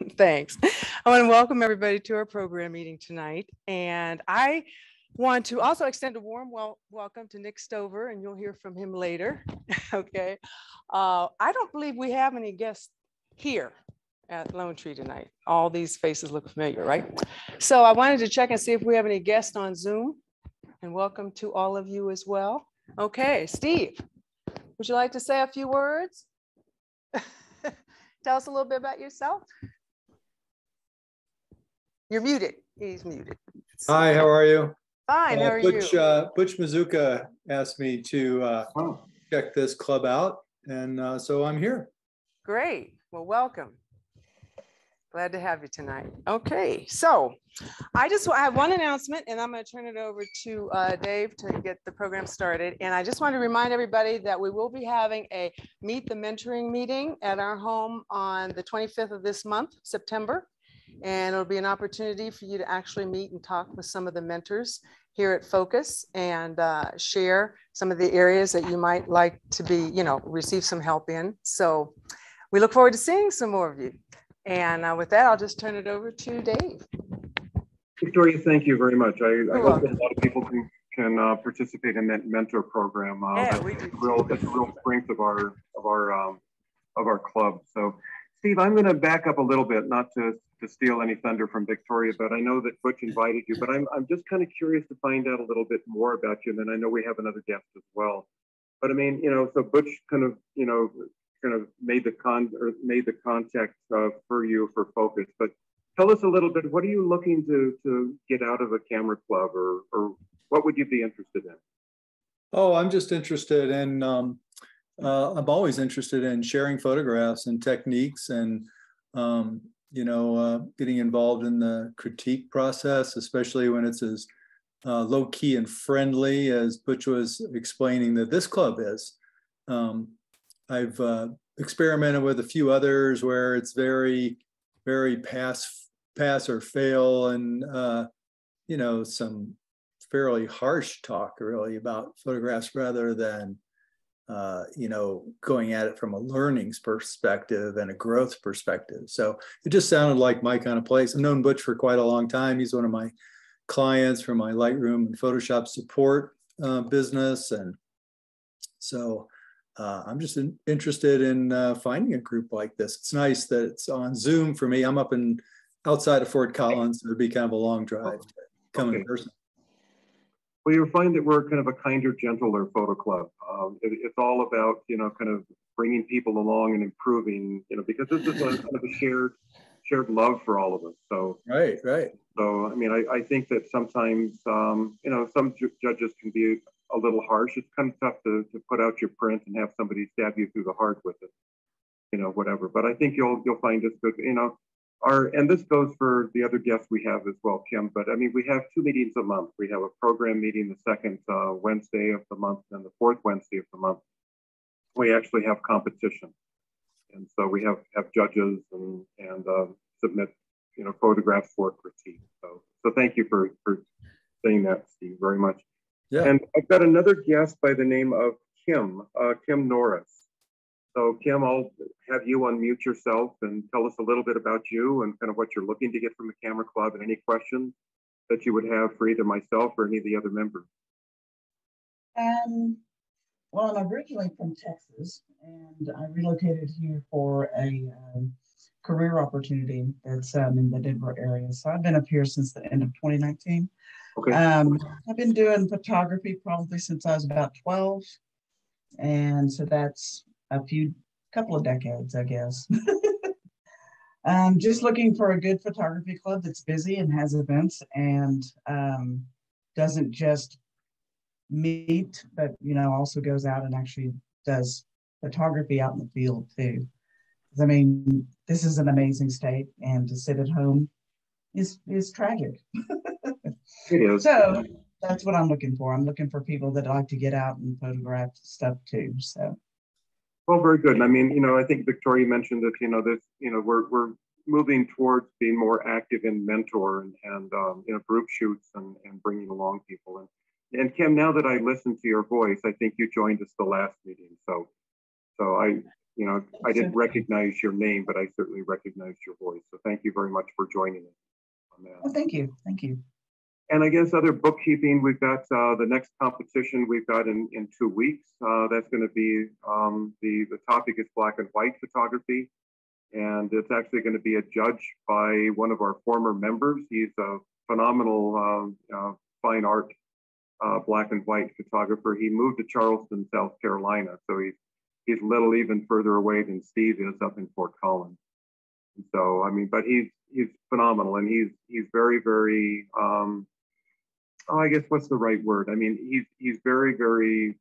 Thanks. I want to welcome everybody to our program meeting tonight. And I want to also extend a warm wel welcome to Nic Stover, and you'll hear from him later. okay. Uh, I don't believe we have any guests here at Lone Tree tonight. All these faces look familiar, right? So I wanted to check and see if we have any guests on Zoom. And welcome to all of you as well. Okay, Steve, would you like to say a few words? Tell us a little bit about yourself. You're muted. He's muted. Hi, how are you? Fine, how Uh, are Butch, you? uh, Butch Mazuka asked me to uh, check this club out, and uh, so I'm here. Great. Well, welcome. Glad to have you tonight. Okay, so I just I have one announcement, and I'm going to turn it over to uh, Dave to get the program started. And I just want to remind everybody that we will be having a Meet the Mentoring meeting at our home on the 25th of this month, September. And it'll be an opportunity for you to actually meet and talk with some of the mentors here at Focus and uh, share some of the areas that you might like to be, you know, receive some help in. So we look forward to seeing some more of you. And uh, with that, I'll just turn it over to Dave. Victoria, thank you very much. I, I hope that a lot of people can, can uh, participate in that mentor program. Uh, Yeah, that's we do real, that's a real strength of our, of our, um, of our club. So Steve, I'm going to back up a little bit, not to, to steal any thunder from Victoria, but I know that Butch invited you, but I'm, I'm just kind of curious to find out a little bit more about you. And then I know we have another guest as well. But I mean, you know, so Butch kind of, you know, kind of made the con or made the context uh, for you for focus, but tell us a little bit what are you looking to to get out of a camera club or or what would you be interested in Oh, I'm just interested in. Um, uh, I'm always interested in sharing photographs and techniques, and um, you know, uh, getting involved in the critique process, especially when it's as uh, low key and friendly as Butch was explaining that this club is. Um, I've uh, experimented with a few others where it's very, very pass, pass or fail, and uh, you know, some fairly harsh talk really about photographs rather than uh, you know going at it from a learnings perspective and a growth perspective. So it just sounded like my kind of place. I've known butch for quite a long time. He's one of my clients for my lightroom and photoshop support uh, business. And so uh, i'm just in, interested in uh, finding a group like this. It's nice that it's on zoom for me. I'm up in outside of fort collins. So it'd be kind of a long drive to come in person well you'll find that we're kind of a kinder gentler photo club. Um, it, it's all about you know kind of bringing people along and improving you know because this is a kind of a shared shared love for all of us. So right right. so i mean i, I think that sometimes um, you know some ju- judges can be a little harsh. It's kind of tough to, to put out your print and have somebody stab you through the heart with it you know whatever. But i think you'll you'll find us good you know our and this goes for the other guests we have as well kim but i mean we have two meetings a month. We have a program meeting the second uh, wednesday of the month and the fourth wednesday of the month. We actually have competition. And so we have have judges and and uh, submit you know photographs for critique. So so thank you for for saying that steve very much. Yeah. And i've got another guest by the name of kim uh, kim norris so Kim, I'll have you unmute yourself and tell us a little bit about you and kind of what you're looking to get from the Camera Club and any questions that you would have for either myself or any of the other members. Um, well, I'm originally from Texas and I relocated here for a um, career opportunity that's um, in the Denver area. So I've been up here since the end of 2019. Okay. Um, I've been doing photography probably since I was about 12. And so that's a few, couple of decades, I guess. um, just looking for a good photography club that's busy and has events and um, doesn't just meet, but you know, also goes out and actually does photography out in the field too. I mean, this is an amazing state, and to sit at home is is tragic. It is. So that's what I'm looking for. I'm looking for people that like to get out and photograph stuff too. So Well, very good. And I mean, you know, I think Victoria mentioned that, you know, this, you know, we're, we're moving towards being more active in mentor and, and um, you know, group shoots and, and bringing along people. And, and Kim, now that I listened to your voice, I think you joined us the last meeting. So, so I, you know, I didn't recognize your name, but I certainly recognized your voice. So thank you very much for joining us on that. Oh, thank you. Thank you. And I guess other bookkeeping, we've got uh, the next competition we've got in, in two weeks. Uh, that's going to be um, the, the topic is black and white photography. And it's actually going to be a judge by one of our former members. He's a phenomenal um, uh, fine art uh, black and white photographer. He moved to Charleston, South Carolina. So he's, he's a little even further away than Steve is up in Fort Collins. So, I mean, but he's, he's phenomenal and he's, he's very, very, um, oh, I guess what's the right word? I mean, he's he's very very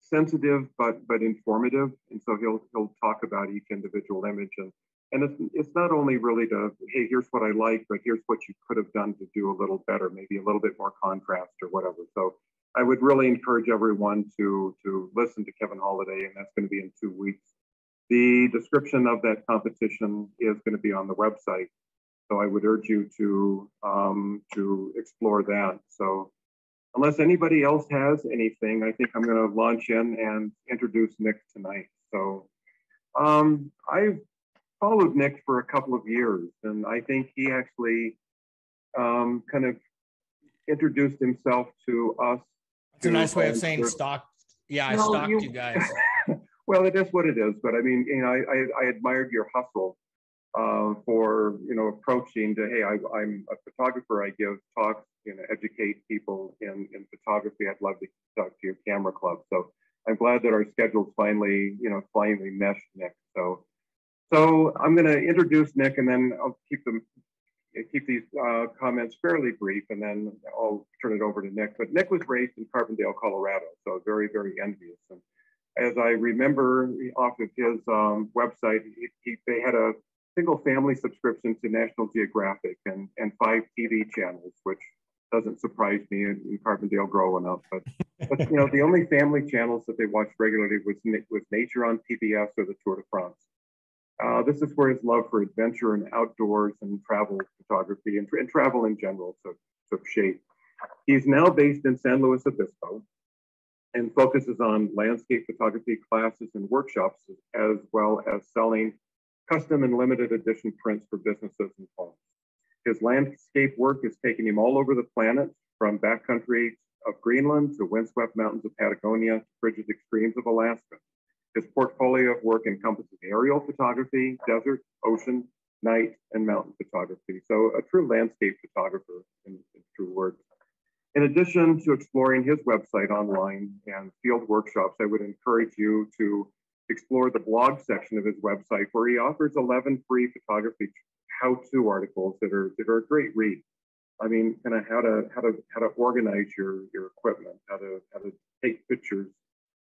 sensitive, but but informative, and so he'll he'll talk about each individual image and. And it's, it's not only really to, hey, here's what I like, but here's what you could have done to do a little better, maybe a little bit more contrast or whatever. So I would really encourage everyone to, to listen to Kevin Holiday, and that's going to be in two weeks. The description of that competition is going to be on the website. So I would urge you to um, to explore that. So unless anybody else has anything, I think I'm going to launch in and introduce Nic tonight. So um, I've followed Nic for a couple of years, and I think he actually um, kind of introduced himself to us. It's a nice way of saying stalked. Yeah, I no, stalked you, you guys. well, it is what it is, but I mean, you know, I, I, I admired your hustle uh, for you know approaching to hey I, am a photographer I give talks you know educate people in, in photography I'd love to talk to your camera club. So I'm glad that our schedules finally you know finally meshed Nic. So so I'm going to introduce Nic and then I'll keep them keep these uh, comments fairly brief and then I'll turn it over to Nic. But Nic was raised in Carbondale Colorado so very very envious. And as I remember off of his um, website, he, he, they had a single family subscription to National Geographic and, and five TV channels, which doesn't surprise me in, in Carbondale growing up. But, but you know, the only family channels that they watched regularly was, was Nature on PBS or the Tour de France. Uh, this is where his love for adventure and outdoors and travel photography and, and travel in general took, took shape. He's now based in San Luis Obispo and focuses on landscape photography classes and workshops, as well as selling custom and limited edition prints for businesses and homes. His landscape work has taken him all over the planet, from backcountry of Greenland to windswept mountains of Patagonia to frigid extremes of Alaska. His portfolio of work encompasses aerial photography, desert, ocean, night, and mountain photography. So a true landscape photographer in, in true words. In addition to exploring his website online and field workshops, I would encourage you to explore the blog section of his website where he offers 11 free photography how-to articles that are that are a great read. I mean, kind of how to how to how to organize your your equipment, how to how to take pictures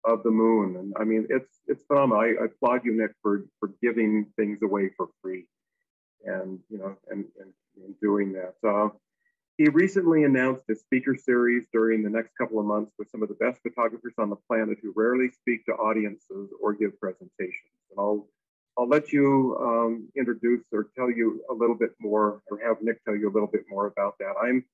of the moon, and I mean, it's it's phenomenal. I, I applaud you, Nic, for for giving things away for free, and you know, and and, and doing that. Uh, he recently announced a speaker series during the next couple of months with some of the best photographers on the planet who rarely speak to audiences or give presentations. And I'll, I'll let you um, introduce or tell you a little bit more, or have Nic tell you a little bit more about that. I'm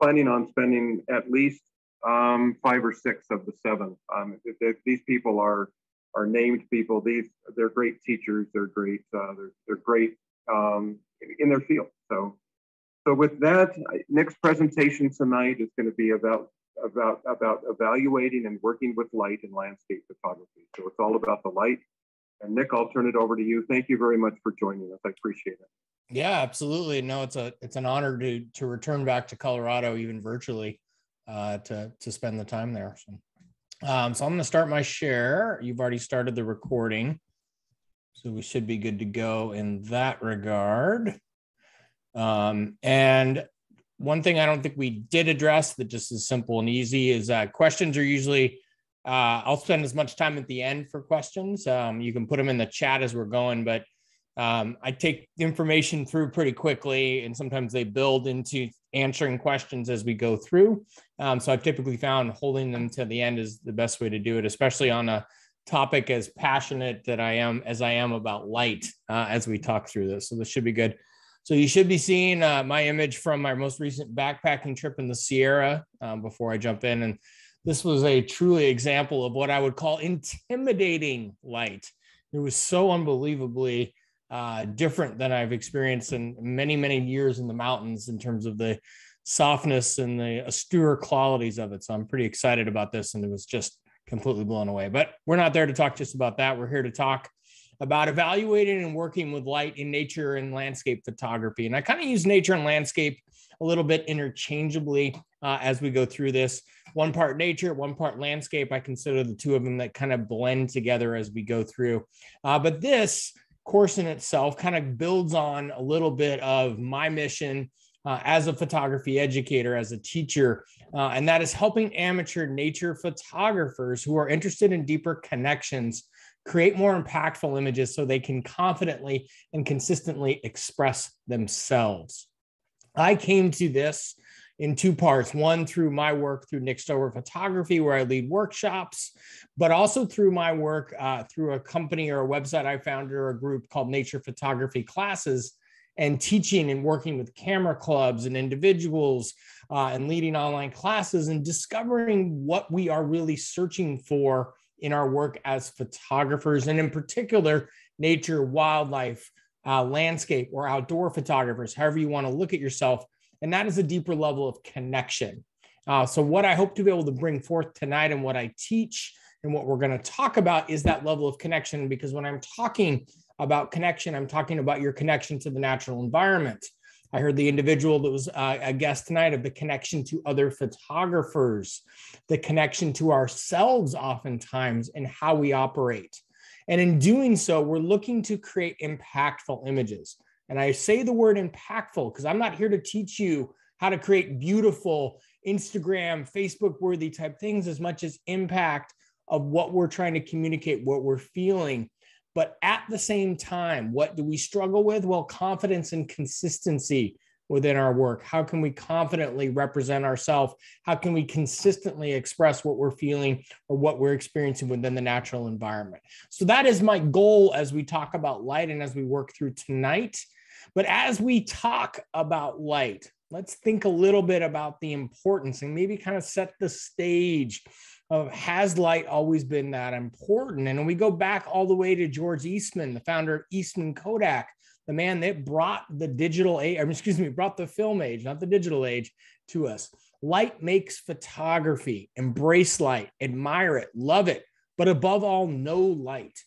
planning on spending at least um, five or six of the seven. Um, if, if these people are are named people. These they're great teachers. They're great. Uh, they're they're great um, in their field. So so with that, Nic's presentation tonight is going to be about about about evaluating and working with light in landscape photography. So it's all about the light. And Nic, I'll turn it over to you. Thank you very much for joining us. I appreciate it. Yeah, absolutely. No, it's a it's an honor to to return back to Colorado, even virtually, uh, to to spend the time there. So, um, so I'm going to start my share. You've already started the recording, so we should be good to go in that regard. Um, and one thing I don't think we did address that just is simple and easy is uh, questions are usually, uh, I'll spend as much time at the end for questions. Um, you can put them in the chat as we're going, but um, I take information through pretty quickly, and sometimes they build into answering questions as we go through. Um, so I've typically found holding them to the end is the best way to do it, especially on a topic as passionate that I am as I am about light uh, as we talk through this. So this should be good. So you should be seeing uh, my image from my most recent backpacking trip in the Sierra um, before I jump in. And this was a truly example of what I would call intimidating light. It was so unbelievably uh, different than I've experienced in many, many years in the mountains in terms of the softness and the austere qualities of it. So I'm pretty excited about this. And it was just completely blown away. But we're not there to talk just about that. We're here to talk about evaluating and working with light in nature and landscape photography. And I kind of use nature and landscape a little bit interchangeably uh, as we go through this. One part nature, one part landscape. I consider the two of them that kind of blend together as we go through. Uh, but this course in itself kind of builds on a little bit of my mission uh, as a photography educator, as a teacher, uh, and that is helping amateur nature photographers who are interested in deeper connections create more impactful images so they can confidently and consistently express themselves. I came to this in two parts one through my work through Nic Stover Photography, where I lead workshops, but also through my work uh, through a company or a website I founded or a group called Nature Photography Classes and teaching and working with camera clubs and individuals uh, and leading online classes and discovering what we are really searching for in our work as photographers, and in particular, nature, wildlife, uh, landscape, or outdoor photographers, however you want to look at yourself. And that is a deeper level of connection. Uh, so, what I hope to be able to bring forth tonight and what I teach and what we're going to talk about is that level of connection. Because when I'm talking about connection, I'm talking about your connection to the natural environment. I heard the individual that was uh, a guest tonight of the connection to other photographers, the connection to ourselves, oftentimes, and how we operate. And in doing so, we're looking to create impactful images. And I say the word impactful because I'm not here to teach you how to create beautiful Instagram, Facebook worthy type things as much as impact of what we're trying to communicate, what we're feeling, but at the same time, what do we struggle with? Well, confidence and consistency within our work. How can we confidently represent ourselves? How can we consistently express what we're feeling or what we're experiencing within the natural environment? So, that is my goal as we talk about light and as we work through tonight. But as we talk about light, let's think a little bit about the importance and maybe kind of set the stage of has light always been that important? And we go back all the way to George Eastman, the founder of Eastman Kodak, the man that brought the digital age, excuse me, brought the film age, not the digital age, to us. Light makes photography. Embrace light, admire it, love it, but above all, know light.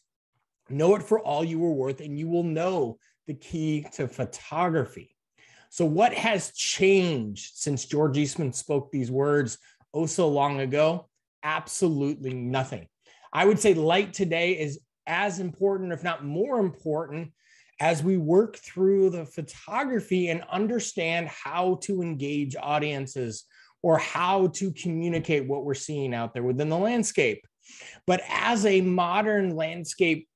Know it for all you are worth, and you will know the key to photography. So, what has changed since George Eastman spoke these words oh so long ago? Absolutely nothing. I would say light today is as important, if not more important, as we work through the photography and understand how to engage audiences or how to communicate what we're seeing out there within the landscape. But as a modern landscape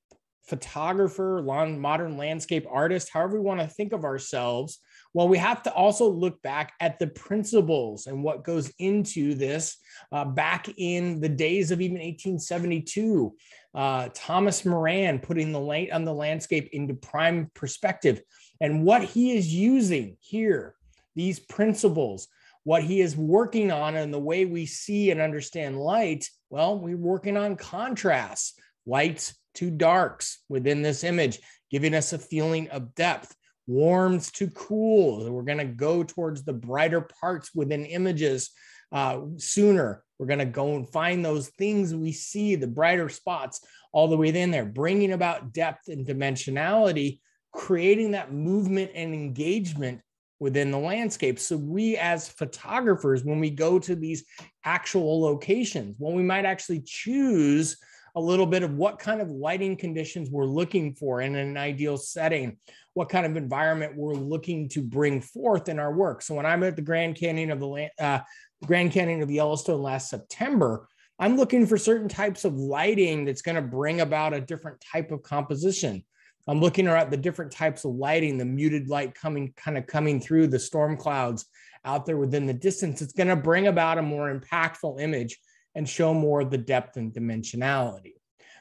photographer, modern landscape artist, however we want to think of ourselves, well, we have to also look back at the principles and what goes into this uh, back in the days of even 1872. Uh, Thomas Moran putting the light on the landscape into prime perspective. And what he is using here, these principles, what he is working on, and the way we see and understand light, well, we're working on contrasts, lights to darks within this image, giving us a feeling of depth warms to cool. We're going to go towards the brighter parts within images uh, sooner. We're going to go and find those things we see, the brighter spots all the way in there, bringing about depth and dimensionality, creating that movement and engagement within the landscape. So, we as photographers, when we go to these actual locations, when we might actually choose a little bit of what kind of lighting conditions we're looking for in an ideal setting, what kind of environment we're looking to bring forth in our work. So when I'm at the Grand Canyon of the uh, Grand Canyon of Yellowstone last September, I'm looking for certain types of lighting that's going to bring about a different type of composition. I'm looking at the different types of lighting, the muted light coming kind of coming through the storm clouds out there within the distance. It's going to bring about a more impactful image and show more of the depth and dimensionality.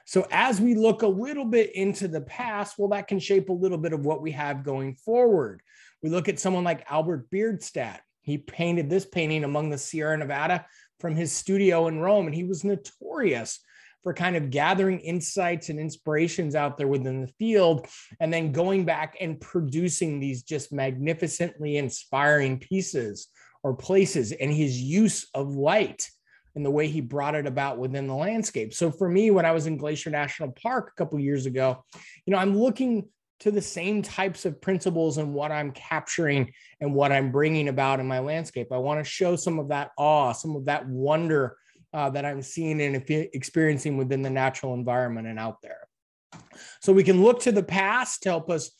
So as we look a little bit into the past, well, that can shape a little bit of what we have going forward. We look at someone like Albert Bierstadt. He painted this painting among the Sierra Nevada from his studio in Rome, and he was notorious for kind of gathering insights and inspirations out there within the field and then going back and producing these just magnificently inspiring pieces or places and his use of light and the way he brought it about within the landscape. So for me, when I was in Glacier National Park a couple years ago, you know, I'm looking to the same types of principles and what I'm capturing and what I'm bringing about in my landscape. I want to show some of that awe, some of that wonder uh, that I'm seeing and experiencing within the natural environment and out there. So we can look to the past to help us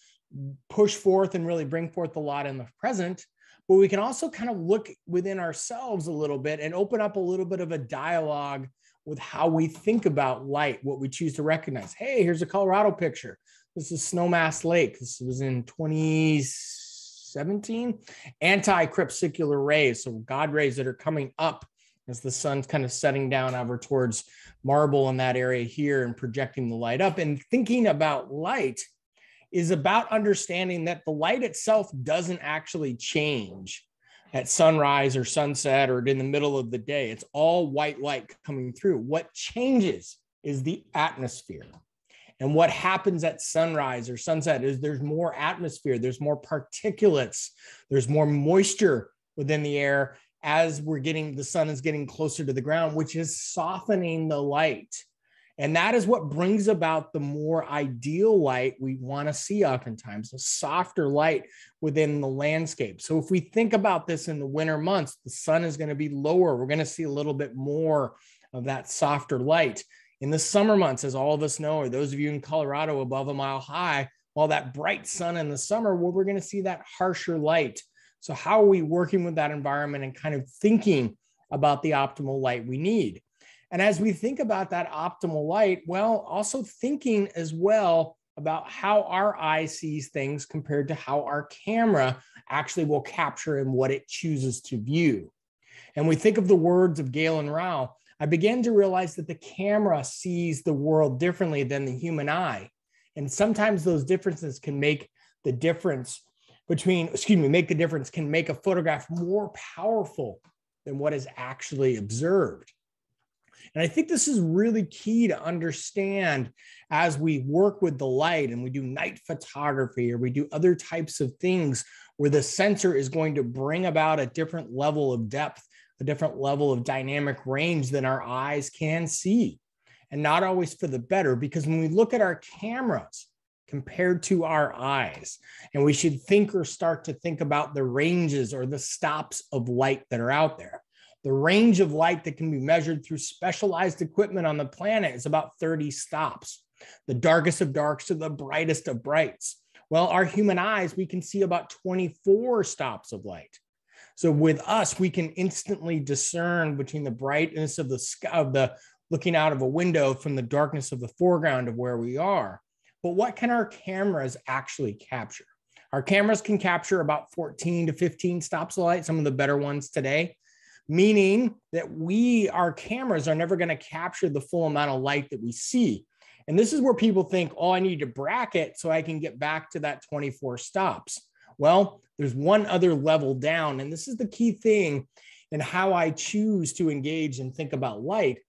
push forth and really bring forth a lot in the present but we can also kind of look within ourselves a little bit and open up a little bit of a dialogue with how we think about light, what we choose to recognize. Hey, here's a Colorado picture. This is Snowmass Lake. This was in 2017. Anti-crepuscular rays, so God rays that are coming up as the sun's kind of setting down over towards marble in that area here and projecting the light up and thinking about light is about understanding that the light itself doesn't actually change at sunrise or sunset or in the middle of the day. It's all white light coming through. What changes is the atmosphere. And what happens at sunrise or sunset is there's more atmosphere, there's more particulates, there's more moisture within the air as we're getting the sun is getting closer to the ground, which is softening the light. And that is what brings about the more ideal light we want to see oftentimes, a softer light within the landscape. So if we think about this in the winter months, the sun is going to be lower. We're going to see a little bit more of that softer light. In the summer months, as all of us know, or those of you in Colorado above a mile high, while that bright sun in the summer, well, we're going to see that harsher light. So, how are we working with that environment and kind of thinking about the optimal light we need? And as we think about that optimal light, well, also thinking as well about how our eye sees things compared to how our camera actually will capture and what it chooses to view. And we think of the words of Galen Rowell, I began to realize that the camera sees the world differently than the human eye. And sometimes those differences can make the difference between, excuse me, make the difference, can make a photograph more powerful than what is actually observed. And I think this is really key to understand as we work with the light and we do night photography or we do other types of things where the sensor is going to bring about a different level of depth, a different level of dynamic range than our eyes can see. And not always for the better, because when we look at our cameras, compared to our eyes. And we should think or start to think about the ranges or the stops of light that are out there. The range of light that can be measured through specialized equipment on the planet is about 30 stops. The darkest of darks to the brightest of brights. Well, our human eyes, we can see about 24 stops of light. So with us, we can instantly discern between the brightness of the sky, of the looking out of a window from the darkness of the foreground of where we are. But what can our cameras actually capture? Our cameras can capture about 14 to 15 stops of light, some of the better ones today meaning that we, our cameras, are never going to capture the full amount of light that we see. And this is where people think, oh, I need to bracket so I can get back to that 24 stops. Well, there's one other level down. And this is the key thing in how I choose to engage and think about light.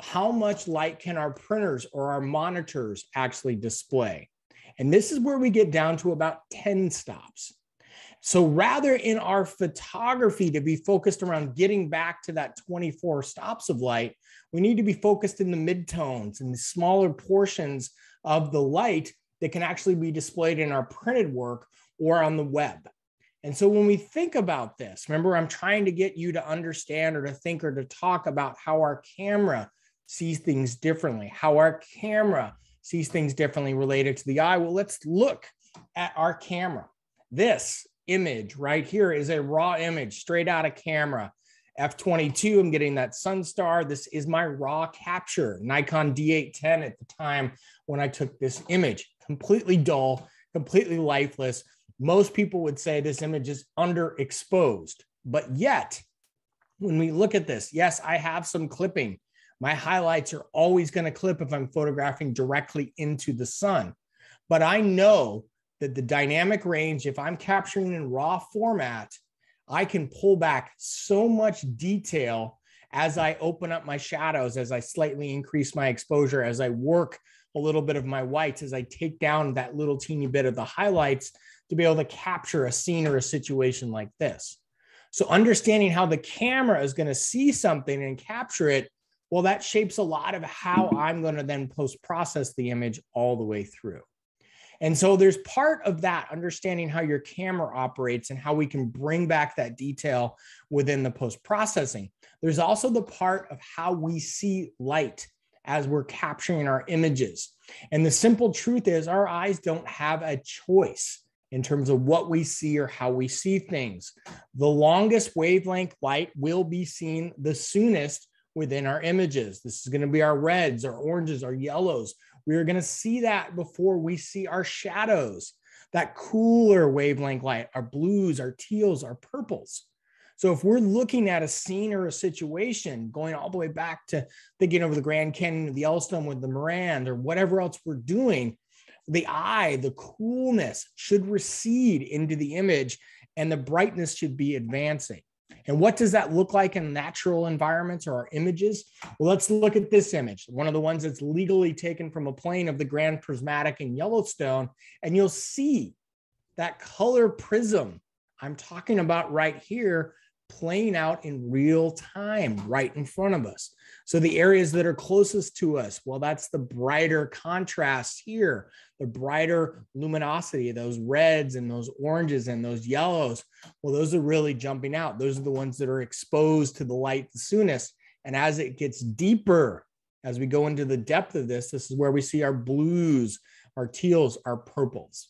How much light can our printers or our monitors actually display? And this is where we get down to about 10 stops. So rather in our photography to be focused around getting back to that 24 stops of light, we need to be focused in the midtones and the smaller portions of the light that can actually be displayed in our printed work or on the web. And so when we think about this, remember, I'm trying to get you to understand or to think or to talk about how our camera sees things differently, how our camera sees things differently related to the eye. Well, let's look at our camera. This image right here is a raw image straight out of camera. F22, I'm getting that Sunstar. This is my raw capture, Nikon D810 at the time when I took this image. Completely dull, completely lifeless. Most people would say this image is underexposed, but yet, when we look at this, yes, I have some clipping. My highlights are always going to clip if I'm photographing directly into the sun. But I know that the dynamic range, if I'm capturing in raw format, I can pull back so much detail as I open up my shadows, as I slightly increase my exposure, as I work a little bit of my whites, as I take down that little teeny bit of the highlights to be able to capture a scene or a situation like this. So understanding how the camera is going to see something and capture it, well, that shapes a lot of how I'm going to then post process the image all the way through. And so there's part of that understanding how your camera operates and how we can bring back that detail within the post processing. There's also the part of how we see light as we're capturing our images. And the simple truth is, our eyes don't have a choice in terms of what we see or how we see things. The longest wavelength light will be seen the soonest within our images. This is going to be our reds, our oranges, our yellows. We are going to see that before we see our shadows, that cooler wavelength light, our blues, our teals, our purples. So if we're looking at a scene or a situation, going all the way back to thinking over the Grand Canyon the Yellowstone with the Moran or whatever else we're doing, the eye, the coolness should recede into the image and the brightness should be advancing. And what does that look like in natural environments or images? Well, let's look at this image, one of the ones that's legally taken from a plane of the Grand Prismatic in Yellowstone. And you'll see that color prism I'm talking about right here playing out in real time right in front of us. So the areas that are closest to us, well, that's the brighter contrast here, the brighter luminosity, those reds and those oranges and those yellows. Well, those are really jumping out. Those are the ones that are exposed to the light the soonest. And as it gets deeper, as we go into the depth of this, this is where we see our blues, our teals, our purples.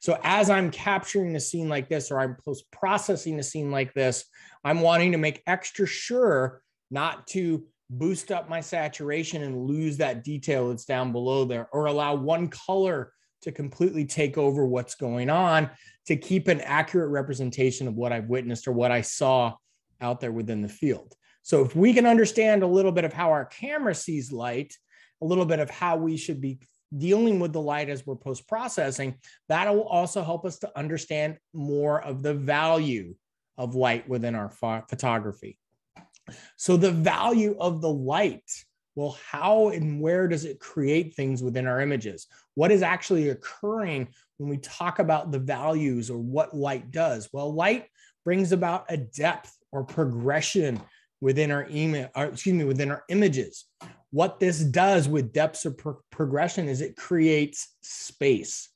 So as I'm capturing a scene like this, or I'm post processing a scene like this, I'm wanting to make extra sure not to boost up my saturation and lose that detail that's down below there, or allow one color to completely take over what's going on to keep an accurate representation of what I've witnessed or what I saw out there within the field. So if we can understand a little bit of how our camera sees light, a little bit of how we should be dealing with the light as we're post processing, that will also help us to understand more of the value of light within our ph- photography. So, the value of the light, well, how and where does it create things within our images? What is actually occurring when we talk about the values or what light does? Well, light brings about a depth or progression within our email, or uh, excuse me, within our images. What this does with depths of pro- progression is it creates space.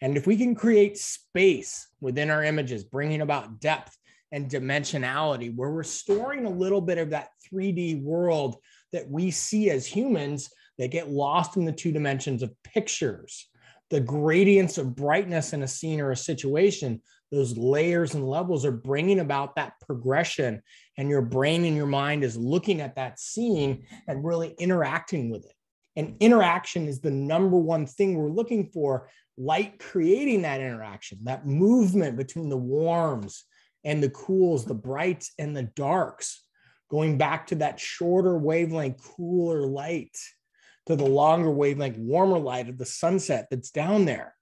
And if we can create space within our images, bringing about depth and dimensionality, where we're storing a little bit of that 3D world that we see as humans that get lost in the two dimensions of pictures, the gradients of brightness in a scene or a situation, those layers and levels are bringing about that progression and your brain and your mind is looking at that scene and really interacting with it. And interaction is the number one thing we're looking for light creating that interaction that movement between the warms and the cools the brights and the darks going back to that shorter wavelength cooler light to the longer wavelength warmer light of the sunset that's down there.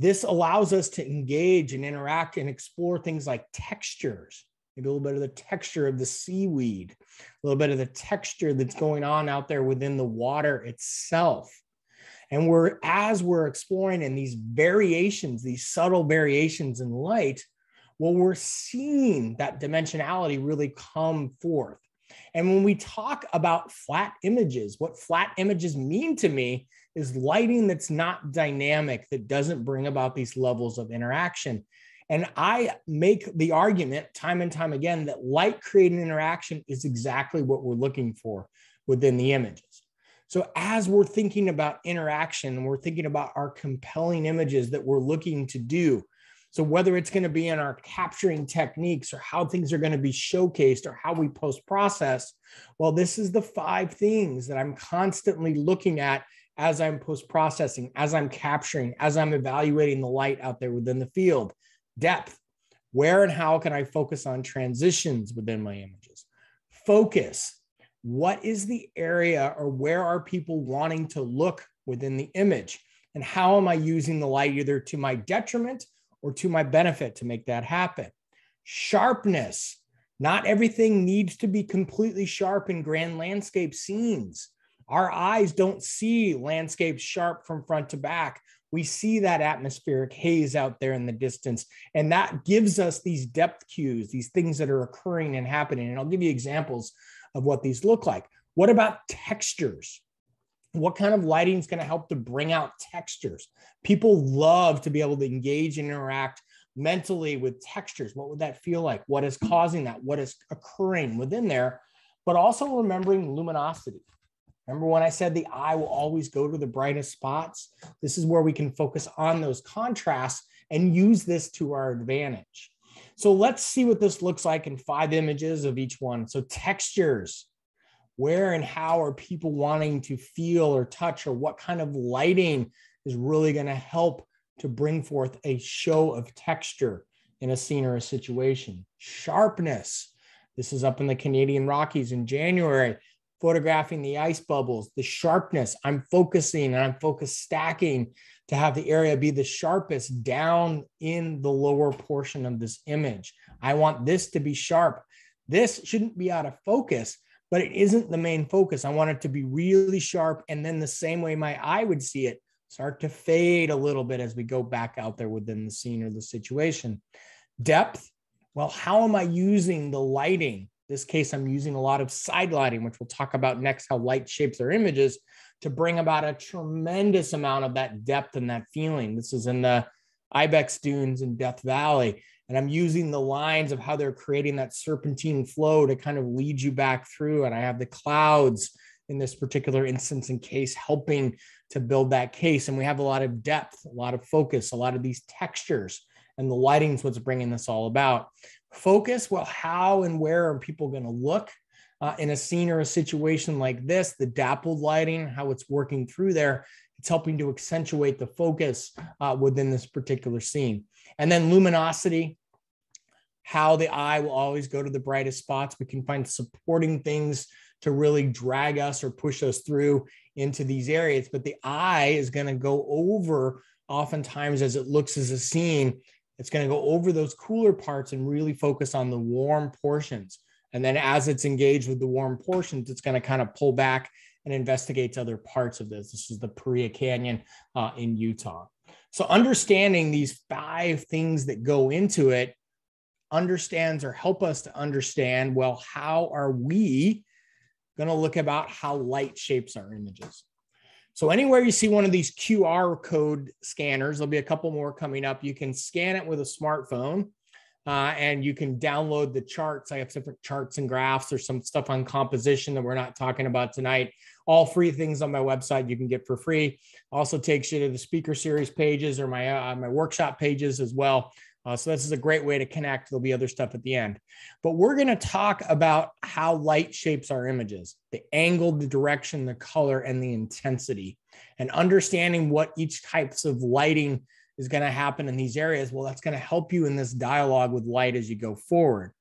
This allows us to engage and interact and explore things like textures, maybe a little bit of the texture of the seaweed, a little bit of the texture that's going on out there within the water itself. And we're, as we're exploring in these variations, these subtle variations in light, well, we're seeing that dimensionality really come forth. And when we talk about flat images, what flat images mean to me is lighting that's not dynamic, that doesn't bring about these levels of interaction. And I make the argument time and time again that light creating interaction is exactly what we're looking for within the images. So, as we're thinking about interaction, we're thinking about our compelling images that we're looking to do. So, whether it's going to be in our capturing techniques or how things are going to be showcased or how we post process, well, this is the five things that I'm constantly looking at as I'm post processing, as I'm capturing, as I'm evaluating the light out there within the field. Depth, where and how can I focus on transitions within my images? Focus, what is the area or where are people wanting to look within the image? And how am I using the light either to my detriment or to my benefit to make that happen? Sharpness, Not everything needs to be completely sharp in grand landscape scenes. Our eyes don't see landscapes sharp from front to back. We see that atmospheric haze out there in the distance. And that gives us these depth cues, these things that are occurring and happening. And I'll give you examples of what these look like. What about textures? What kind of lighting is going to help to bring out textures? People love to be able to engage and interact mentally with textures. What would that feel like? What is causing that? What is occurring within there? But also remembering luminosity. Remember when I said the eye will always go to the brightest spots? This is where we can focus on those contrasts and use this to our advantage. So let's see what this looks like in five images of each one. So textures, where and how are people wanting to feel or touch or what kind of lighting is really going to help to bring forth a show of texture in a scene or a situation. Sharpness. This is up in the Canadian Rockies in January, photographing the ice bubbles, the sharpness. I'm focusing and I'm focus stacking to have the area be the sharpest down in the lower portion of this image. I want this to be sharp. This shouldn't be out of focus, but it isn't the main focus. I want it to be really sharp. And then the same way my eye would see it, start to fade a little bit as we go back out there within the scene or the situation. Depth, well, how am I using the lighting? This case, I'm using a lot of side lighting, which we'll talk about next, how light shapes our images to bring about a tremendous amount of that depth and that feeling. This is in the Ibex Dunes in Death Valley. And I'm using the lines of how they're creating that serpentine flow to kind of lead you back through. And I have the clouds in this particular instance and case helping to build that case. And we have a lot of depth, a lot of focus, a lot of these textures, and the lighting is what's bringing this all about. Focus, well, how and where are people going to look uh, in a scene or a situation like this? The dappled lighting, how it's working through there, it's helping to accentuate the focus uh, within this particular scene. And then luminosity, how the eye will always go to the brightest spots. We can find supporting things to really drag us or push us through into these areas. But the eye is going to go over, oftentimes, as it looks as a scene, it's going to go over those cooler parts and really focus on the warm portions. And then as it's engaged with the warm portions, it's going to kind of pull back and investigate other parts of this. This is the Paria Canyon uh, in Utah. So understanding these five things that go into it understands or help us to understand, well, how are we going to look about how light shapes our images. So anywhere you see one of these QR code scanners, there'll be a couple more coming up. You can scan it with a smartphone uh, and you can download the charts. I have different charts and graphs. There's some stuff on composition that we're not talking about tonight. All free things on my website you can get for free. Also takes you to the speaker series pages or my uh, my workshop pages as well. Uh, so this is a great way to connect. There'll be other stuff at the end, but we're going to talk about how light shapes our images, the angle, the direction, the color, and the intensity, and understanding what each types of lighting is going to happen in these areas. Well, that's going to help you in this dialogue with light as you go forward.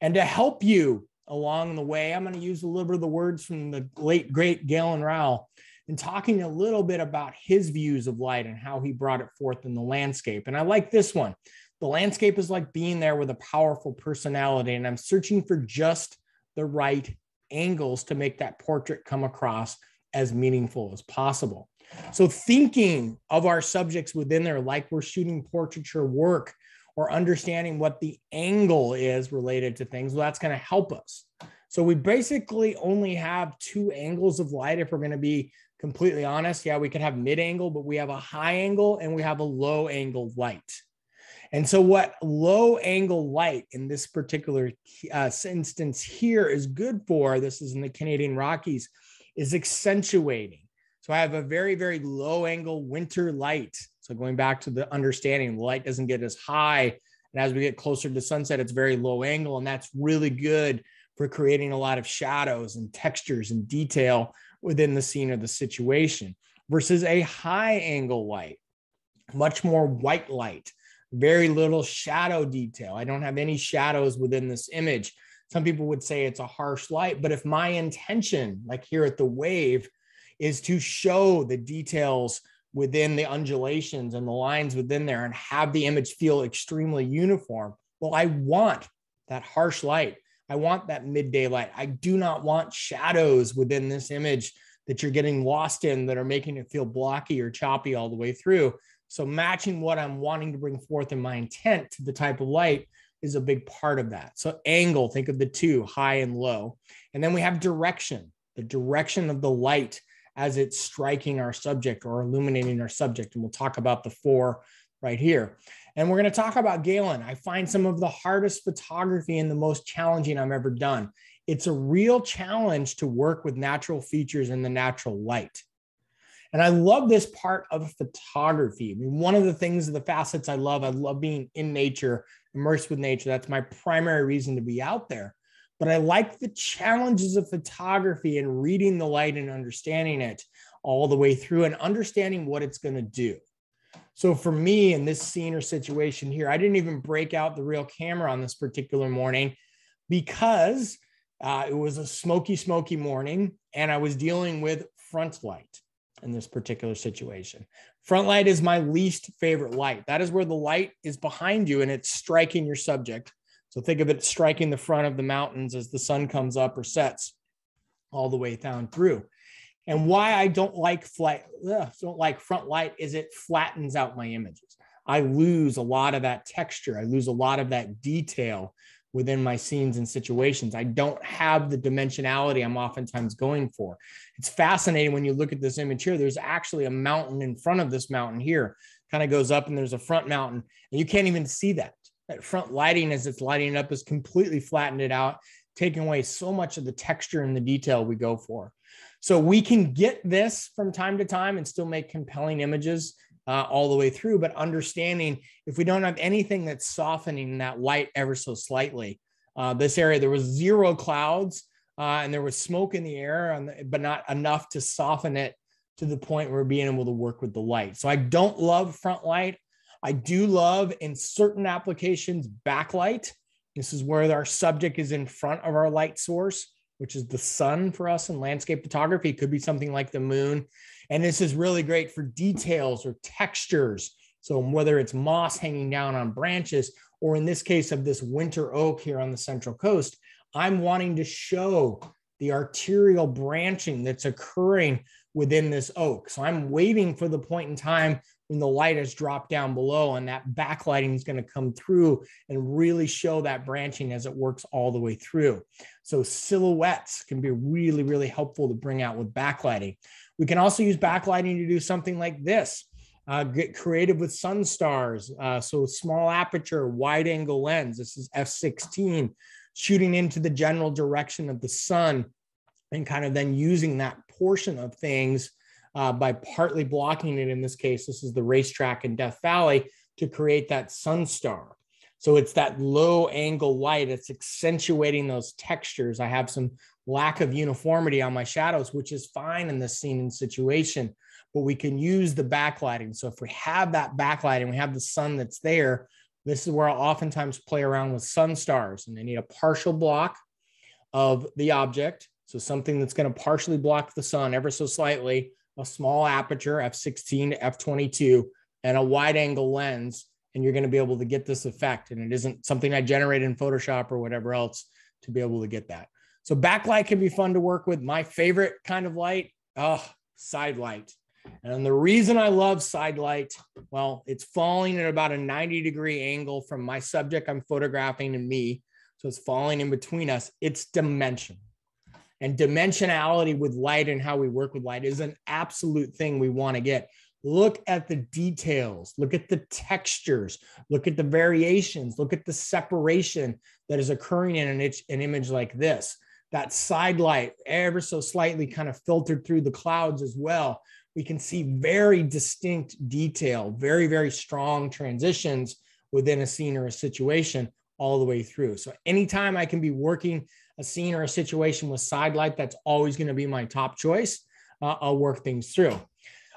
And to help you along the way, I'm going to use a little bit of the words from the late, great Galen Rowell and talking a little bit about his views of light and how he brought it forth in the landscape. And I like this one the landscape is like being there with a powerful personality, and I'm searching for just the right angles to make that portrait come across as meaningful as possible. So, thinking of our subjects within there like we're shooting portraiture work or understanding what the angle is related to things, well, that's going to help us. So, we basically only have two angles of light if we're going to be completely honest. Yeah, we could have mid angle, but we have a high angle and we have a low angle light. And so, what low angle light in this particular uh, instance here is good for, this is in the Canadian Rockies, is accentuating. So, I have a very, very low angle winter light. So, going back to the understanding, the light doesn't get as high. And as we get closer to sunset, it's very low angle. And that's really good for creating a lot of shadows and textures and detail within the scene or the situation versus a high angle light, much more white light very little shadow detail. I don't have any shadows within this image. Some people would say it's a harsh light, but if my intention, like here at the wave, is to show the details within the undulations and the lines within there and have the image feel extremely uniform, well, I want that harsh light. I want that midday light. I do not want shadows within this image that you're getting lost in that are making it feel blocky or choppy all the way through. So matching what I'm wanting to bring forth in my intent to the type of light is a big part of that. So angle, think of the two, high and low. And then we have direction, the direction of the light as it's striking our subject or illuminating our subject. And we'll talk about the four right here. And we're going to talk about Galen. I find some of the hardest photography and the most challenging I've ever done. It's a real challenge to work with natural features in the natural light. And I love this part of photography. I mean, one of the things, of the facets I love, I love being in nature, immersed with nature. That's my primary reason to be out there. But I like the challenges of photography and reading the light and understanding it all the way through and understanding what it's going to do. So for me in this scene or situation here, I didn't even break out the real camera on this particular morning because uh, it was a smoky, smoky morning and I was dealing with front light in this particular situation. Front light is my least favorite light. That is where the light is behind you and it's striking your subject. So think of it striking the front of the mountains as the sun comes up or sets all the way down through. And why I don't like flight, ugh, don't like front light is it flattens out my images. I lose a lot of that texture. I lose a lot of that detail within my scenes and situations. I don't have the dimensionality I'm oftentimes going for. It's fascinating when you look at this image here. There's actually a mountain in front of this mountain here, kind of goes up, and there's a front mountain, and you can't even see that. That front lighting as it's lighting up is completely flattened it out, taking away so much of the texture and the detail we go for. So we can get this from time to time and still make compelling images uh, all the way through, but understanding if we don't have anything that's softening that light ever so slightly. Uh, this area, there was zero clouds uh, and there was smoke in the air, the, but not enough to soften it to the point where we're being able to work with the light. So I don't love front light. I do love in certain applications backlight. This is where our subject is in front of our light source which is the sun for us in landscape photography. It could be something like the moon. And this is really great for details or textures. So whether it's moss hanging down on branches, or in this case of this winter oak here on the Central Coast, I'm wanting to show the arterial branching that's occurring within this oak. So I'm waiting for the point in time when the light has dropped down below and that backlighting is going to come through and really show that branching as it works all the way through. So silhouettes can be really, really helpful to bring out with backlighting. We can also use backlighting to do something like this. Uh, get creative with sun stars. Uh, so small aperture, wide angle lens. This is f16, shooting into the general direction of the sun and kind of then using that portion of things uh, by partly blocking it. In this case, this is the racetrack in Death Valley to create that sun star. So it's that low angle light. It's accentuating those textures. I have some lack of uniformity on my shadows, which is fine in this scene and situation, but we can use the backlighting. So if we have that backlighting, we have the sun that's there, this is where I'll oftentimes play around with sun stars and I need a partial block of the object. So something that's going to partially block the sun ever so slightly a small aperture f16 to f22 and a wide angle lens and you're going to be able to get this effect and it isn't something i generate in photoshop or whatever else to be able to get that so backlight can be fun to work with. My favorite kind of light oh side light. And the reason i love side light well it's falling at about a 90 degree angle from my subject i'm photographing and me. So it's falling in between us. It's dimension. And dimensionality with light and how we work with light is an absolute thing we want to get. Look at the details, look at the textures, look at the variations, look at the separation that is occurring in an, an image like this. That side light, ever so slightly kind of filtered through the clouds as well. We can see very distinct detail, very, very strong transitions within a scene or a situation all the way through. So anytime I can be working a scene or a situation with side light, that's always going to be my top choice. Uh, I'll work things through.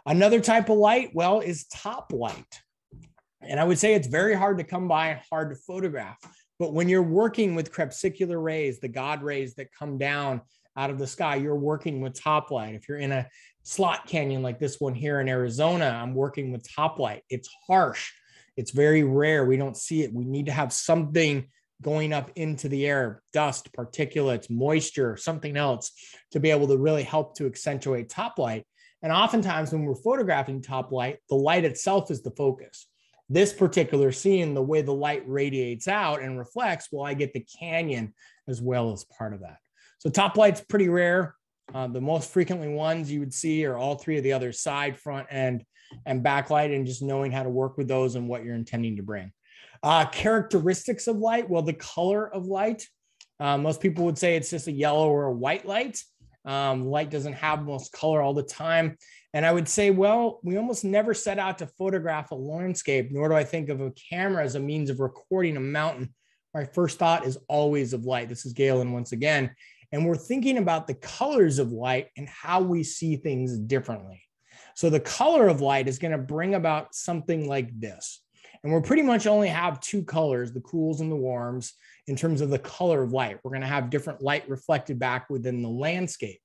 Another type of light, well, is top light. And I would say it's very hard to come by, hard to photograph. But when you're working with crepuscular rays, the God rays that come down out of the sky, you're working with top light. If you're in a slot canyon like this one here in Arizona, I'm working with top light. It's harsh. It's very rare. We don't see it. We need to have something going up into the air, dust, particulates, moisture, something else to be able to really help to accentuate top light. And oftentimes when we're photographing top light, the light itself is the focus. This particular scene, the way the light radiates out and reflects, well, I get the canyon as well as part of that. So top light's pretty rare. Uh, the most frequently ones you would see are all three of the other side, front end, and backlight, and just knowing how to work with those and what you're intending to bring. Uh, characteristics of light, well, the color of light. Uh, most people would say it's just a yellow or a white light. Um, light doesn't have most color all the time. And I would say, well, we almost never set out to photograph a landscape, nor do I think of a camera as a means of recording a mountain. My first thought is always of light. This is Galen once again. And we're thinking about the colors of light and how we see things differently. So the color of light is going to bring about something like this. And we're pretty much only have two colors, the cools and the warms, in terms of the color of light. We're going to have different light reflected back within the landscape.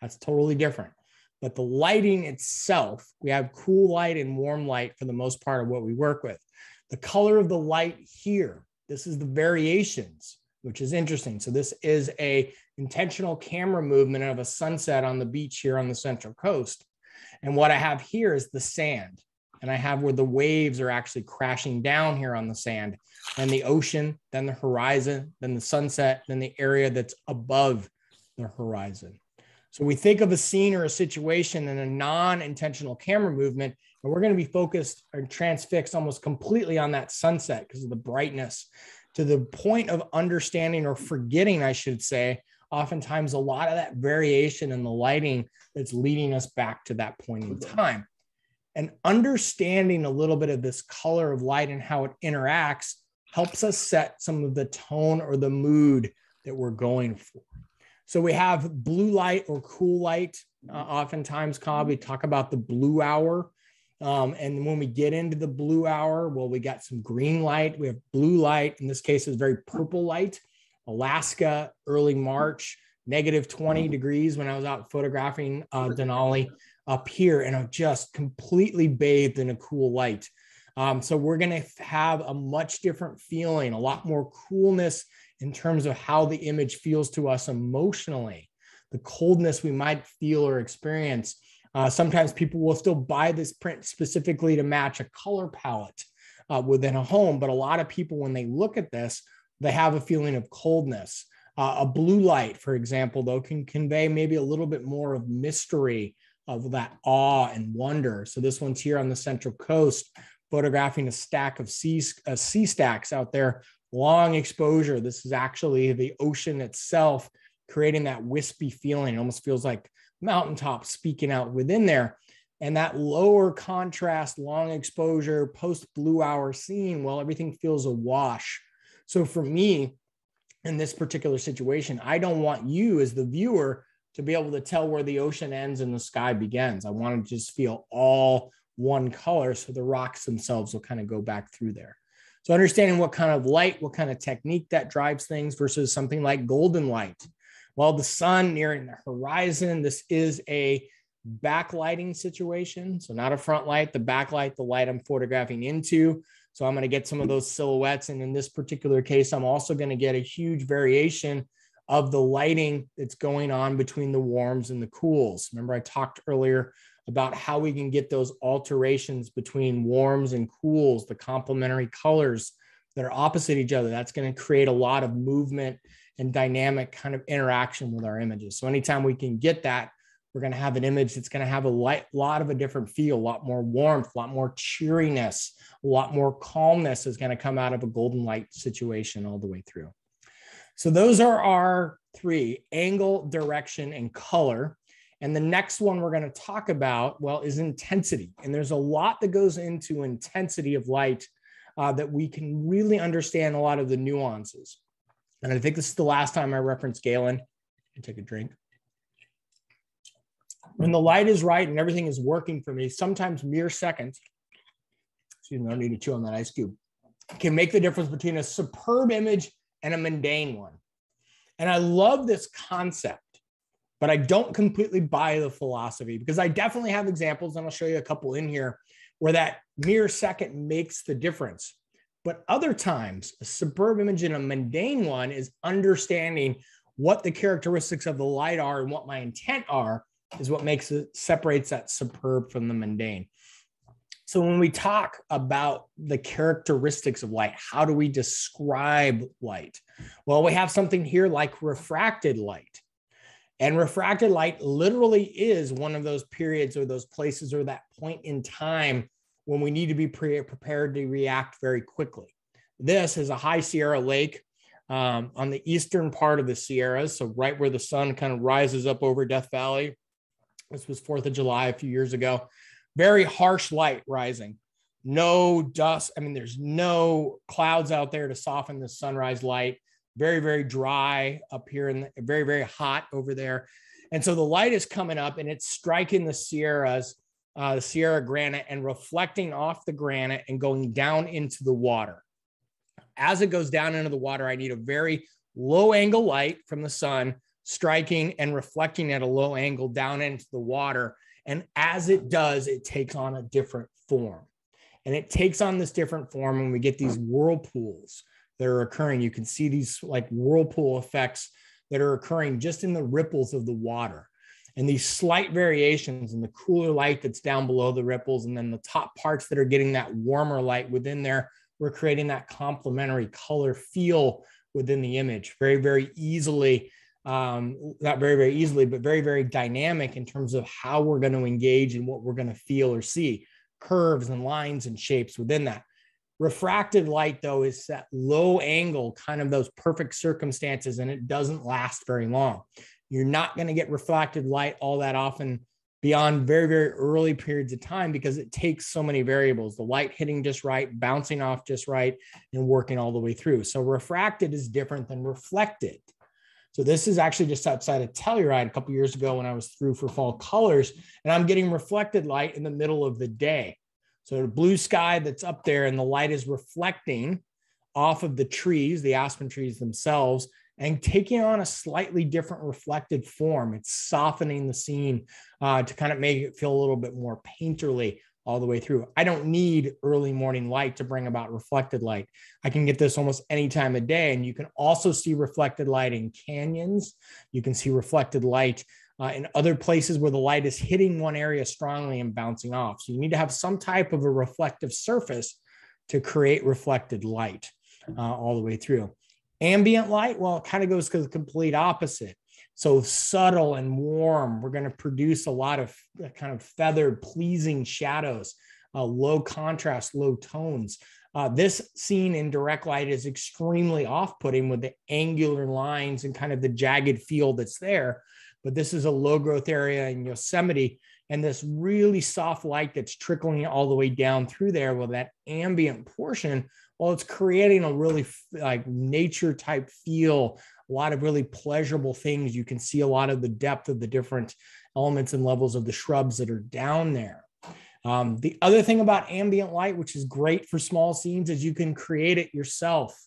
That's totally different. But the lighting itself, we have cool light and warm light for the most part of what we work with. The color of the light here, this is the variations, which is interesting. So this is a intentional camera movement of a sunset on the beach here on the Central Coast. And what I have here is the sand. And I have where the waves are actually crashing down here on the sand, and the ocean, then the horizon, then the sunset, then the area that's above the horizon. So we think of a scene or a situation in a non-intentional camera movement, and we're going to be focused or transfixed almost completely on that sunset because of the brightness to the point of understanding or forgetting, I should say, oftentimes a lot of that variation in the lighting that's leading us back to that point in mm-hmm. time. And understanding a little bit of this color of light and how it interacts helps us set some of the tone or the mood that we're going for. So we have blue light or cool light. Uh, oftentimes, Cobb, we talk about the blue hour. Um, and when we get into the blue hour, well, we got some green light. We have blue light. In this case, is very purple light. Alaska, early March, negative 20 degrees when I was out photographing uh, Denali up here, and I'm just completely bathed in a cool light. Um, so we're going to have a much different feeling, a lot more coolness in terms of how the image feels to us emotionally, the coldness we might feel or experience. Uh, sometimes people will still buy this print specifically to match a color palette uh, within a home, but a lot of people, when they look at this, they have a feeling of coldness. Uh, a blue light, for example, though, can convey maybe a little bit more of mystery, of that awe and wonder. So this one's here on the Central Coast, photographing a stack of sea, uh, sea stacks out there, long exposure. This is actually the ocean itself, creating that wispy feeling. It almost feels like mountaintop speaking out within there. And that lower contrast, long exposure, post blue hour scene, well, everything feels awash so for me, in this particular situation, I don't want you as the viewer to be able to tell where the ocean ends and the sky begins. I want to just feel all one color so the rocks themselves will kind of go back through there. So understanding what kind of light, what kind of technique that drives things versus something like golden light. Well, the sun nearing the horizon, this is a backlighting situation. So not a front light, the backlight, the light I'm photographing into. So I'm going to get some of those silhouettes. And in this particular case, I'm also going to get a huge variation of the lighting that's going on between the warms and the cools. Remember, I talked earlier about how we can get those alterations between warms and cools, the complementary colors that are opposite each other. That's going to create a lot of movement and dynamic kind of interaction with our images. So anytime we can get that, we're going to have an image that's going to have a light, lot of a different feel, a lot more warmth, a lot more cheeriness, a lot more calmness is going to come out of a golden light situation all the way through. So those are our three angle, direction, and color. And the next one we're going to talk about, well, is intensity. And there's a lot that goes into intensity of light uh, that we can really understand a lot of the nuances. And I think this is the last time I reference Galen. Take a drink when the light is right and everything is working for me, sometimes mere seconds, excuse me, I need to chew on that ice cube, can make the difference between a superb image and a mundane one. And I love this concept, but I don't completely buy the philosophy because I definitely have examples, and I'll show you a couple in here where that mere second makes the difference. But other times, a superb image and a mundane one is understanding what the characteristics of the light are and what my intent are is what makes it separates that superb from the mundane. So when we talk about the characteristics of light, how do we describe light? Well, we have something here like refracted light. And refracted light literally is one of those periods or those places or that point in time when we need to be pre- prepared to react very quickly. This is a high Sierra lake um, on the eastern part of the Sierras. So, right where the sun kind of rises up over Death Valley. This was 4th of July a few years ago. Very harsh light rising. No dust. I mean, there's no clouds out there to soften the sunrise light. Very, very dry up here and very, very hot over there. And so the light is coming up and it's striking the Sierras, uh, the Sierra granite, and reflecting off the granite and going down into the water as it goes down into the water, I need a very low angle light from the sun striking and reflecting at a low angle down into the water. And as it does, it takes on a different form. And it takes on this different form when we get these whirlpools that are occurring. You can see these like whirlpool effects that are occurring just in the ripples of the water. And these slight variations in the cooler light that's down below the ripples, and then the top parts that are getting that warmer light within there we're creating that complementary color feel within the image very, very easily. Um, not very, very easily, but very, very dynamic in terms of how we're going to engage and what we're going to feel or see curves and lines and shapes within that. Refracted light, though, is that low angle, kind of those perfect circumstances, and it doesn't last very long. You're not going to get reflected light all that often beyond very, very early periods of time because it takes so many variables the light hitting just right, bouncing off just right, and working all the way through. So, refracted is different than reflected. So, this is actually just outside of Telluride a couple years ago when I was through for fall colors, and I'm getting reflected light in the middle of the day. So, the blue sky that's up there, and the light is reflecting off of the trees, the aspen trees themselves, and taking on a slightly different reflected form. It's softening the scene uh, to kind of make it feel a little bit more painterly all the way through. I don't need early morning light to bring about reflected light. I can get this almost any time of day. And you can also see reflected light in canyons. You can see reflected light uh, in other places where the light is hitting one area strongly and bouncing off. So you need to have some type of a reflective surface to create reflected light uh, all the way through. Ambient light, well, it kind of goes to the complete opposite. So subtle and warm, we're going to produce a lot of uh, kind of feathered, pleasing shadows, uh, low contrast, low tones. Uh, this scene in direct light is extremely off putting with the angular lines and kind of the jagged feel that's there. But this is a low growth area in Yosemite. And this really soft light that's trickling all the way down through there, well, that ambient portion well it's creating a really like nature type feel a lot of really pleasurable things. You can see a lot of the depth of the different elements and levels of the shrubs that are down there. Um, the other thing about ambient light which is great for small scenes is you can create it yourself.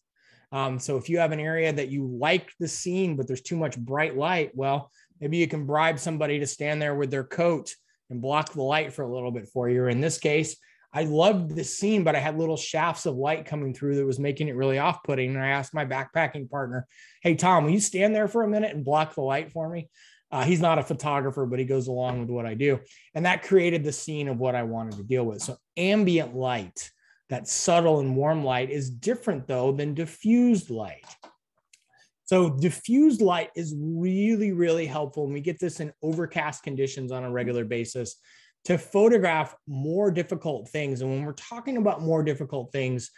Um, so if you have an area that you like the scene but there's too much bright light well maybe you can bribe somebody to stand there with their coat and block the light for a little bit for you. In this case I loved the scene, but I had little shafts of light coming through that was making it really off putting. And I asked my backpacking partner, Hey, Tom, will you stand there for a minute and block the light for me? Uh, he's not a photographer, but he goes along with what I do. And that created the scene of what I wanted to deal with. So, ambient light, that subtle and warm light, is different though than diffused light. So, diffused light is really, really helpful. And we get this in overcast conditions on a regular basis to photograph more difficult things. And when we're talking about more difficult things,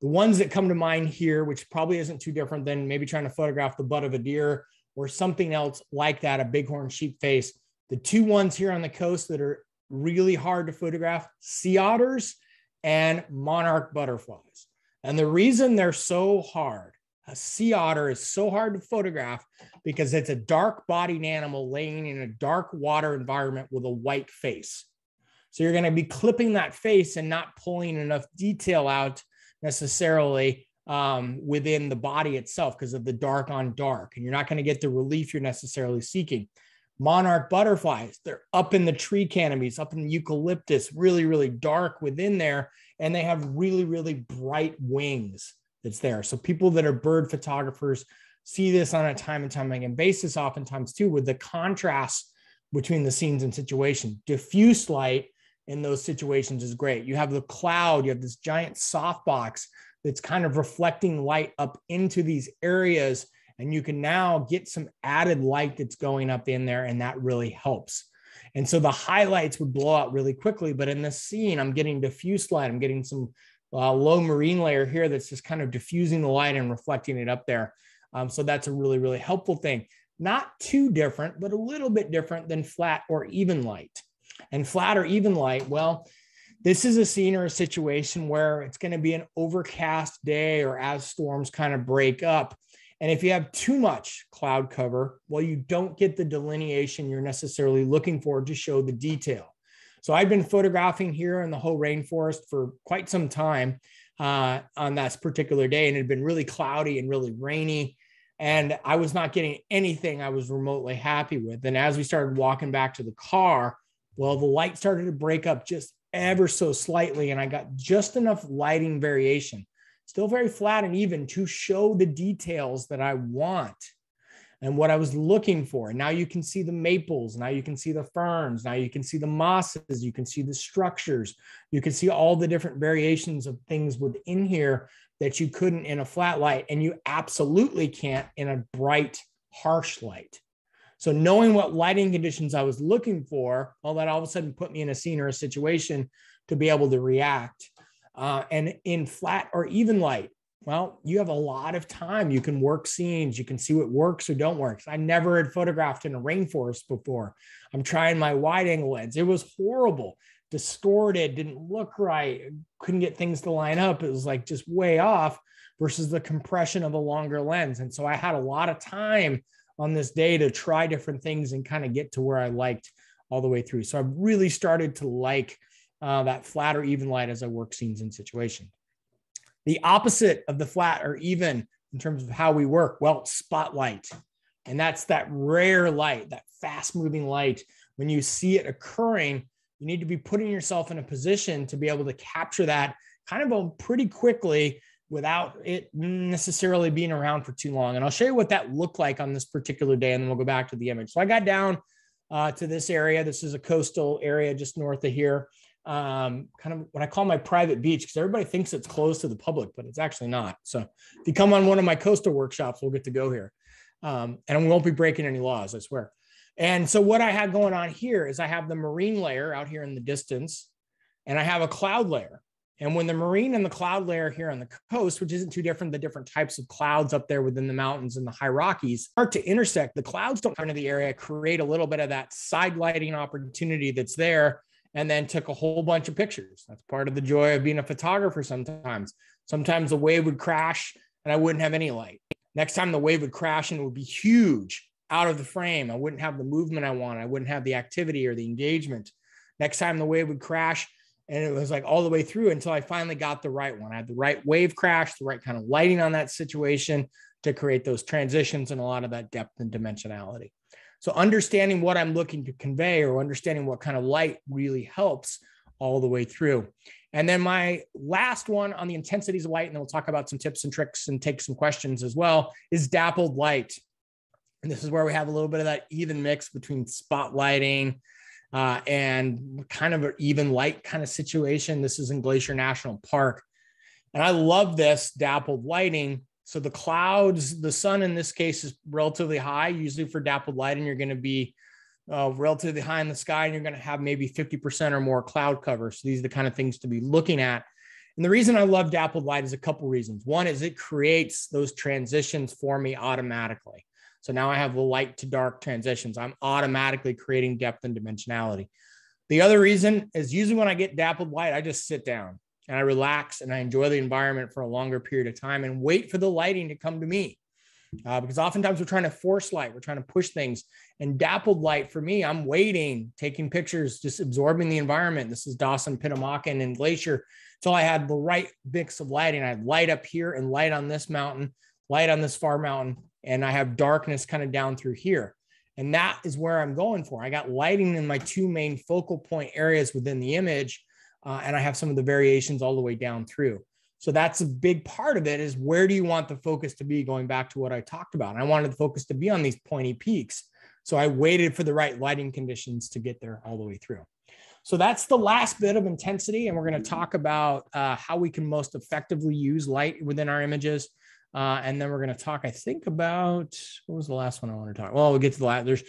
the ones that come to mind here, which probably isn't too different than maybe trying to photograph the butt of a deer or something else like that, a bighorn sheep face. The two ones here on the coast that are really hard to photograph sea otters and monarch butterflies. And the reason they're so hard, a sea otter is so hard to photograph because it's a dark bodied animal laying in a dark water environment with a white face. So you're going to be clipping that face and not pulling enough detail out necessarily um, within the body itself because of the dark on dark. And you're not going to get the relief you're necessarily seeking. monarch butterflies. They're up in the tree canopies, up in the eucalyptus, really, really dark within there. And they have really, really bright wings that's there. So people that are bird photographers see this on a time and time again basis, oftentimes too, with the contrast between the scenes and situation. Diffuse light in those situations is great. You have the cloud, you have this giant softbox that's kind of reflecting light up into these areas and you can now get some added light that's going up in there and that really helps. And so the highlights would blow out really quickly but in this scene i'm getting diffuse light. I'm getting some uh, low marine layer here that's just kind of diffusing the light and reflecting it up there. Um, so that's a really really helpful thing. Not too different but a little bit different than flat or even light and flat or even light well this is a scene or a situation where it's going to be an overcast day or as storms kind of break up and if you have too much cloud cover, well, you don't get the delineation you're necessarily looking for to show the detail. So I've been photographing here in the Hoh rainforest for quite some time uh, on that particular day, and it had been really cloudy and really rainy. And I was not getting anything I was remotely happy with. And as we started walking back to the car, well, the light started to break up just ever so slightly, and I got just enough lighting variation still very flat and even to show the details that I want and what I was looking for. And now you can see the maples, now you can see the ferns, now you can see the mosses, you can see the structures, you can see all the different variations of things within here that you couldn't in a flat light, and you absolutely can't in a bright, harsh light. So knowing what lighting conditions I was looking for, well, that all of a sudden put me in a scene or a situation to be able to react. Uh, and in flat or even light, well, you have a lot of time. You can work scenes. You can see what works or don't work. I never had photographed in a rainforest before. I'm trying my wide angle lens. It was horrible, distorted, didn't look right, couldn't get things to line up. It was like just way off versus the compression of a longer lens. And so I had a lot of time on this day to try different things and kind of get to where I liked all the way through. So I've really started to like uh, that flat or even light as I work scenes and situations. The opposite of the flat or even in terms of how we work, well, spotlight. And that's that rare light, that fast moving light. When you see it occurring, you need to be putting yourself in a position to be able to capture that kind of pretty quickly without it necessarily being around for too long. And I'll show you what that looked like on this particular day, and then we'll go back to the image. So I got down uh, to this area. This is a coastal area just north of here um, kind of what I call my private beach because everybody thinks it's closed to the public, but it's actually not. So if you come on one of my coastal workshops, we'll get to go here. Um, and we won't be breaking any laws, I swear. And so what I have going on here is I have the marine layer out here in the distance, and I have a cloud layer. And when the marine and the cloud layer here on the coast, which isn't too different, the different types of clouds up there within the mountains and the high Rockies start to intersect, the clouds don't come into the area, create a little bit of that side lighting opportunity that's there and then took a whole bunch of pictures. That's part of the joy of being a photographer sometimes. Sometimes the wave would crash and I wouldn't have any light. Next time the wave would crash and it would be huge out of the frame. I wouldn't have the movement I want. I wouldn't have the activity or the engagement. Next time the wave would crash and it was like all the way through until I finally got the right one. I had the right wave crash, the right kind of lighting on that situation to create those transitions and a lot of that depth and dimensionality. So understanding what I'm looking to convey or understanding what kind of light really helps all the way through. And then my last one on the intensities of light, and then we'll talk about some tips and tricks and take some questions as well, is dappled light. And this is where we have a little bit of that even mix between spotlighting uh, and kind of an even light kind of situation. This is in Glacier National Park. And I love this dappled lighting so the clouds, the sun in this case is relatively high. Usually for dappled lighting, you're going to be uh, relatively high in the sky and you're going to have maybe 50% or more cloud cover. So these are the kind of things to be looking at. And the reason I love dappled light is a couple reasons. One is it creates those transitions for me automatically. So now I have light to dark transitions. I'm automatically creating depth and dimensionality. The other reason is usually when I get dappled light, I just sit down and I relax and I enjoy the environment for a longer period of time and wait for the lighting to come to me. Uh, because oftentimes we're trying to force light, we're trying to push things. And dappled light for me, I'm waiting, taking pictures, just absorbing the environment. This is Dawson, Pitamakan, and Glacier. So I had the right mix of lighting. I had light up here and light on this mountain, light on this far mountain, and I have darkness kind of down through here. And that is where I'm going for. I got lighting in my two main focal point areas within the image, uh, and I have some of the variations all the way down through. So that's a big part of it is where do you want the focus to be going back to what I talked about. And I wanted the focus to be on these pointy peaks. So I waited for the right lighting conditions to get there all the way through. So that's the last bit of intensity. And we're going to talk about uh, how we can most effectively use light within our images. Uh, and then we're going to talk, I think, about what was the last one I want to talk? Well, we'll get to the last. There's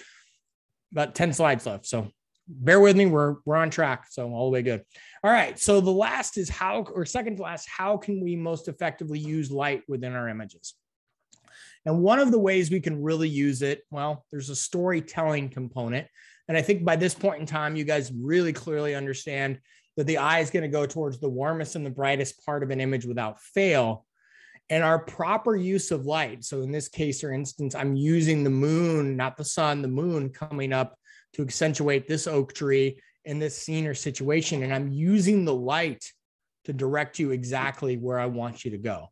about 10 slides left. So bear with me. We're, we're on track. So all the way good. All right. So the last is how, or second to last, how can we most effectively use light within our images? And one of the ways we can really use it, well, there's a storytelling component. And I think by this point in time, you guys really clearly understand that the eye is going to go towards the warmest and the brightest part of an image without fail and our proper use of light. So in this case, for instance, I'm using the moon, not the sun, the moon coming up to accentuate this oak tree in this scene or situation. And I'm using the light to direct you exactly where I want you to go.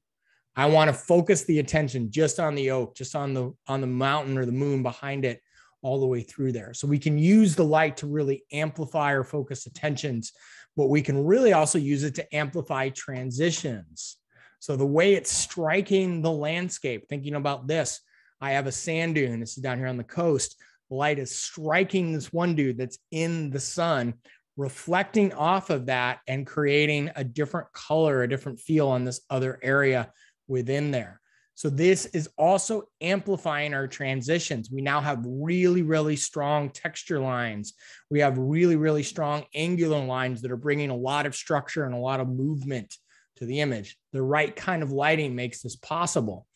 I want to focus the attention just on the oak, just on the on the mountain or the moon behind it all the way through there. So we can use the light to really amplify or focus attentions, but we can really also use it to amplify transitions. So the way it's striking the landscape, thinking about this, I have a sand dune. This is down here on the coast. The light is striking this one dude that's in the sun, reflecting off of that and creating a different color, a different feel on this other area within there. So this is also amplifying our transitions. We now have really, really strong texture lines. We have really, really strong angular lines that are bringing a lot of structure and a lot of movement to the image. The right kind of lighting makes this possible.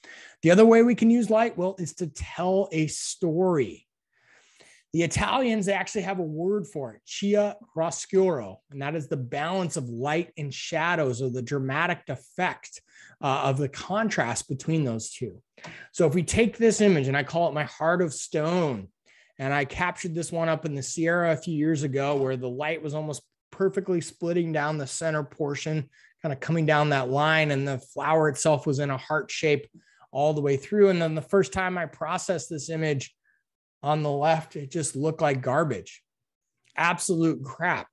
The other way we can use light, well, is to tell a story. The Italians actually have a word for it, chiaroscuro, and that is the balance of light and shadows or the dramatic effect uh, of the contrast between those two. So if we take this image and I call it my heart of stone, and I captured this one up in the Sierra a few years ago where the light was almost perfectly splitting down the center portion kind of coming down that line and the flower itself was in a heart shape all the way through. And then the first time i processed this image on the left it just looked like garbage. Absolute crap.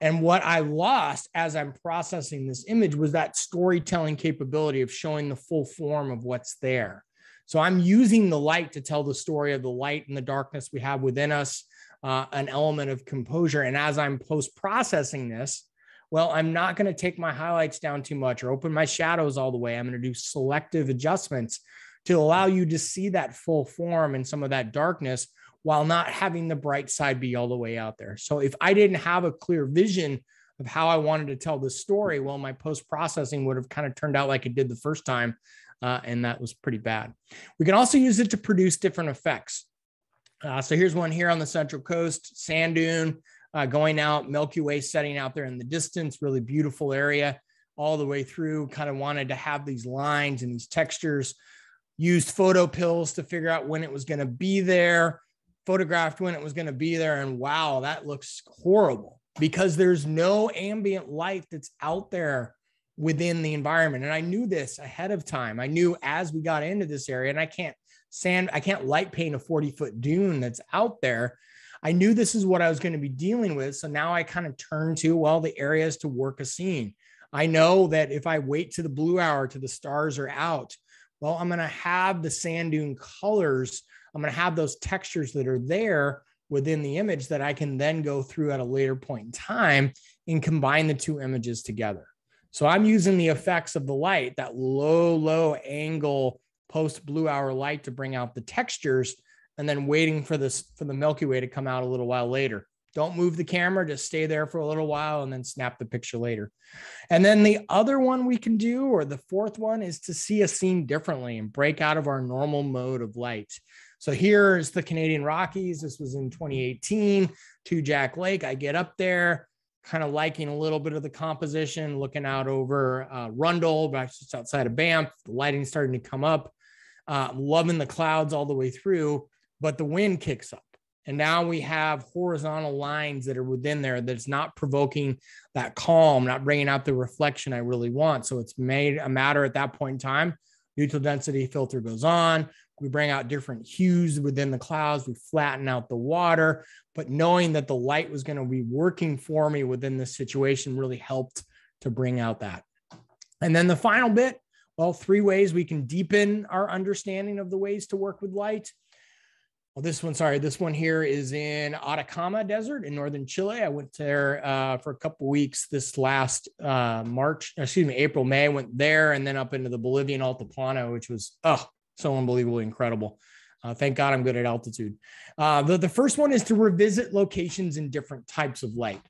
And what i lost as i'm processing this image was that storytelling capability of showing the full form of what's there. So i'm using the light to tell the story of the light and the darkness we have within us uh, an element of composure. And as i'm post processing this well, I'm not going to take my highlights down too much or open my shadows all the way. I'm going to do selective adjustments to allow you to see that full form and some of that darkness while not having the bright side be all the way out there. So if I didn't have a clear vision of how I wanted to tell the story, well, my post processing would have kind of turned out like it did the first time. Uh, and that was pretty bad. We can also use it to produce different effects. Uh, so here's one here on the Central Coast, sand dune uh, going out, Milky Way setting out there in the distance, really beautiful area all the way through. Kind of wanted to have these lines and these textures. Used PhotoPills to figure out when it was going to be there, photographed when it was going to be there. And wow, that looks horrible because there's no ambient light that's out there within the environment. And I knew this ahead of time. I knew as we got into this area, and I can't sand, I can't light paint a 40 foot dune that's out there I knew this is what I was going to be dealing with. So now I kind of turn to, well, the areas to work a scene. I know that if I wait to the blue hour to the stars are out, well, I'm going to have the sand dune colors. I'm going to have those textures that are there within the image that I can then go through at a later point in time and combine the two images together. So I'm using the effects of the light, that low, low angle post blue hour light to bring out the textures and then waiting for this for the Milky Way to come out a little while later. Don't move the camera, just stay there for a little while and then snap the picture later. And then the other one we can do, or the fourth one, is to see a scene differently and break out of our normal mode of light. So here is the Canadian Rockies. This was in 2018 Two Jack Lake. I get up there, kind of liking a little bit of the composition, looking out over uh, Rundle, just outside of Banff. The lighting starting to come up. Uh, loving the clouds all the way through but the wind kicks up. And now we have horizontal lines that are within there that's not provoking that calm, not bringing out the reflection I really want. So it's made a matter at that point in time. Neutral density filter goes on, We bring out different hues within the clouds. We flatten out the water, but knowing that the light was going to be working for me within this situation really helped to bring out that. And then the final bit, well, three ways we can deepen our understanding of the ways to work with light. Well, this one, sorry, this one here is in Atacama Desert in northern Chile. I went there uh, for a couple weeks this last uh, March, excuse me, April, May. I went there and then up into the Bolivian Altiplano, which was oh so unbelievably incredible. Uh, thank God I'm good at altitude. Uh, the, the first one is to revisit locations in different types of light.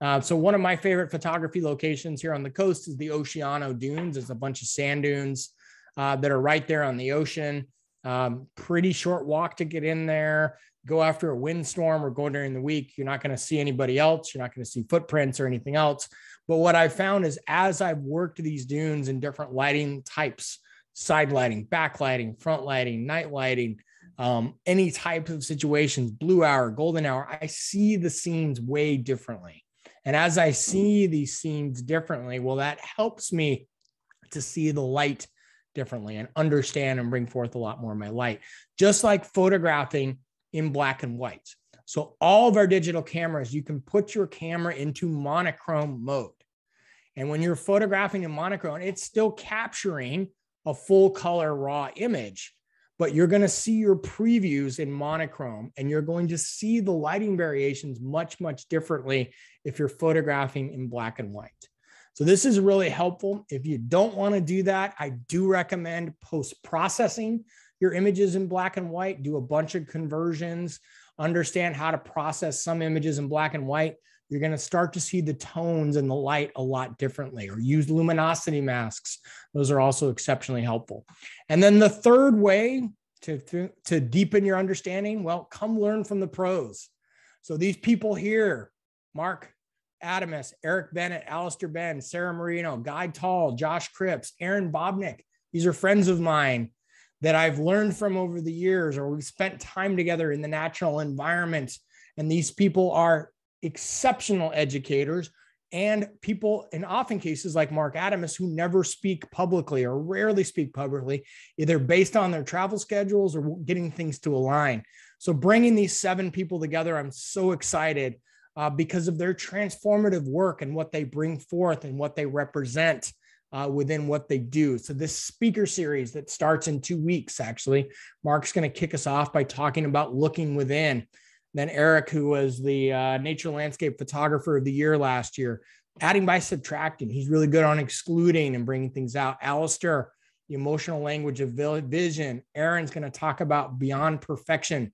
Uh, so one of my favorite photography locations here on the coast is the Oceano Dunes. It's a bunch of sand dunes uh, that are right there on the ocean. Um, pretty short walk to get in there. Go after a windstorm or go during the week. You're not going to see anybody else. You're not going to see footprints or anything else. But what I've found is as I've worked these dunes in different lighting types, side lighting, back lighting, front lighting, night lighting, um, any type of situations, blue hour, golden hour, I see the scenes way differently. And as I see these scenes differently, well, that helps me to see the light differently and understand and bring forth a lot more of my light, just like photographing in black and white. So, all of our digital cameras, you can put your camera into monochrome mode. And when you're photographing in monochrome, it's still capturing a full color raw image, but you're going to see your previews in monochrome and you're going to see the lighting variations much, much differently if you're photographing in black and white. So this is really helpful. If you don't want to do that, I do recommend post processing your images in black and white, do a bunch of conversions, understand how to process some images in black and white. You're going to start to see the tones and the light a lot differently, or use luminosity masks. Those are also exceptionally helpful. And then the third way to, to, to deepen your understanding, well, come learn from the pros. So these people here, Marc, Adamus, Eric Bennett, Alister Benn, Sarah Marino, Guy Tall, Josh Cripps, Erin Babnik. These are friends of mine that I've learned from over the years, or we've spent time together in the natural environment. And these people are exceptional educators and people in often cases like Marc Adamus who never speak publicly or rarely speak publicly, either based on their travel schedules or getting things to align. So bringing these seven people together, I'm so excited uh, because of their transformative work and what they bring forth and what they represent uh, within what they do. So, this speaker series that starts in two weeks, actually, Marc's going to kick us off by talking about looking within. Then, Eric, who was the uh, nature landscape photographer of the year last year, adding by subtracting. He's really good on excluding and bringing things out. Alister, the emotional language of vision. Erin's going to talk about beyond perfection,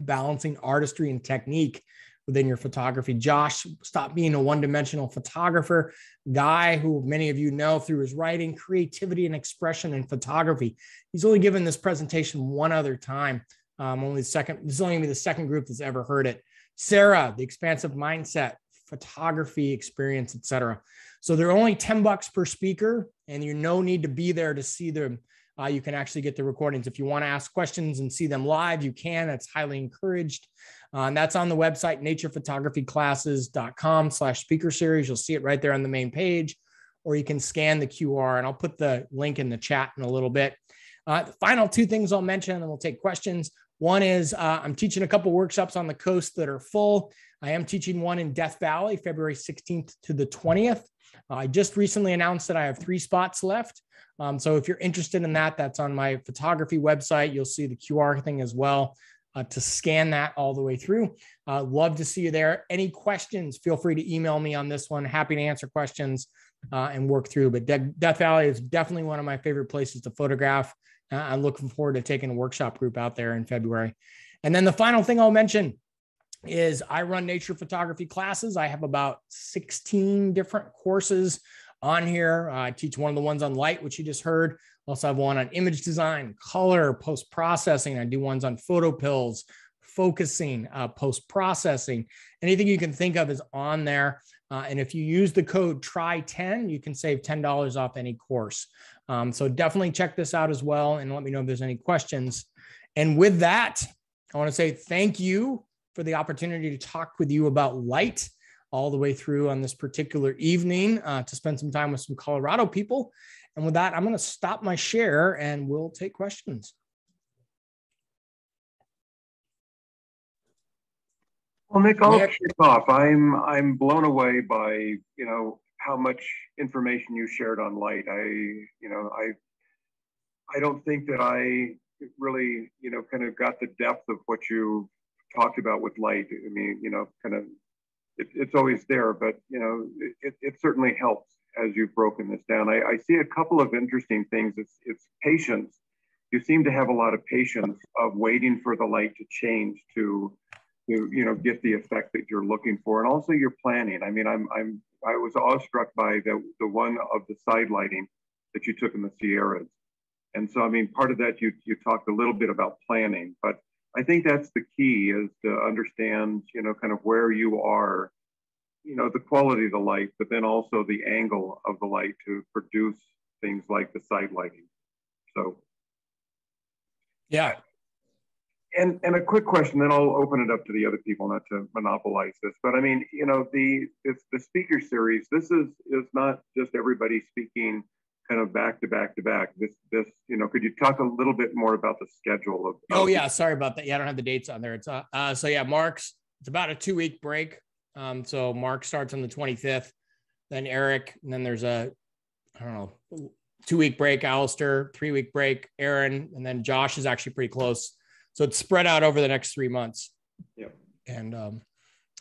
balancing artistry and technique within your photography. Josh, stop being a one dimensional photographer. Guy, who many of you know through his writing, creativity, and expression in photography. He's only given this presentation one other time. Um, only the second, this is only the second group that's ever heard it. Sarah, the expansive mindset, photography experience, etc. So they're only 10 bucks per speaker, and you no need to be there to see them. Uh, you can actually get the recordings. If you want to ask questions and see them live, you can. That's highly encouraged. Uh, and that's on the website, naturephotographyclasses.com slash speaker series. You'll see it right there on the main page, or you can scan the QR and I'll put the link in the chat in a little bit. Uh, the final two things I'll mention, and we'll take questions. One is uh, I'm teaching a couple workshops on the coast that are full. I am teaching one in Death Valley, February 16th to the 20th. I just recently announced that I have three spots left. Um, so if you're interested in that, that's on my photography website. You'll see the QR thing as well uh, to scan that all the way through. Uh, love to see you there. Any questions, feel free to email me on this one. Happy to answer questions uh, and work through. But De- Death Valley is definitely one of my favorite places to photograph. Uh, I'm looking forward to taking a workshop group out there in February. And then the final thing I'll mention is I run nature photography classes. I have about 16 different courses on here. Uh, I teach one of the ones on light, which you just heard. Also have one on image design, color, post processing. I do ones on PhotoPills, focusing, uh, post processing. Anything you can think of is on there. Uh, and if you use the code TRY10, you can save $10 off any course. Um, so definitely check this out as well and let me know if there's any questions. And with that, I want to say thank you for the opportunity to talk with you about light all the way through on this particular evening uh, to spend some time with some Colorado people. And with that, I'm going to stop my share and we'll take questions. Well, Nick, I'll Nick. kick off. I'm I'm blown away by you know how much information you shared on light. I you know I I don't think that I really you know kind of got the depth of what you talked about with light. I mean you know kind of it, it's always there, but you know it, it certainly helps as you've broken this down. I, I see a couple of interesting things. It's it's patience. You seem to have a lot of patience of waiting for the light to change to to you know get the effect that you're looking for and also your planning i mean i'm i'm i was awestruck by the the one of the side lighting that you took in the sierras and so i mean part of that you you talked a little bit about planning but i think that's the key is to understand you know kind of where you are you know the quality of the light but then also the angle of the light to produce things like the side lighting so Yeah. and and a quick question, then I'll open it up to the other people, not to monopolize this. But I mean, you know, the it's the speaker series. This is is not just everybody speaking kind of back to back to back. This this you know, could you talk a little bit more about the schedule of? Oh yeah, sorry about that. Yeah, I don't have the dates on there. It's uh, uh so yeah, Marc's it's about a two week break. Um, so Marc starts on the 25th, then Eric, and then there's a I don't know, two week break, Alister, three week break, Erin, and then Josh is actually pretty close. So it's spread out over the next three months. Yep. And um,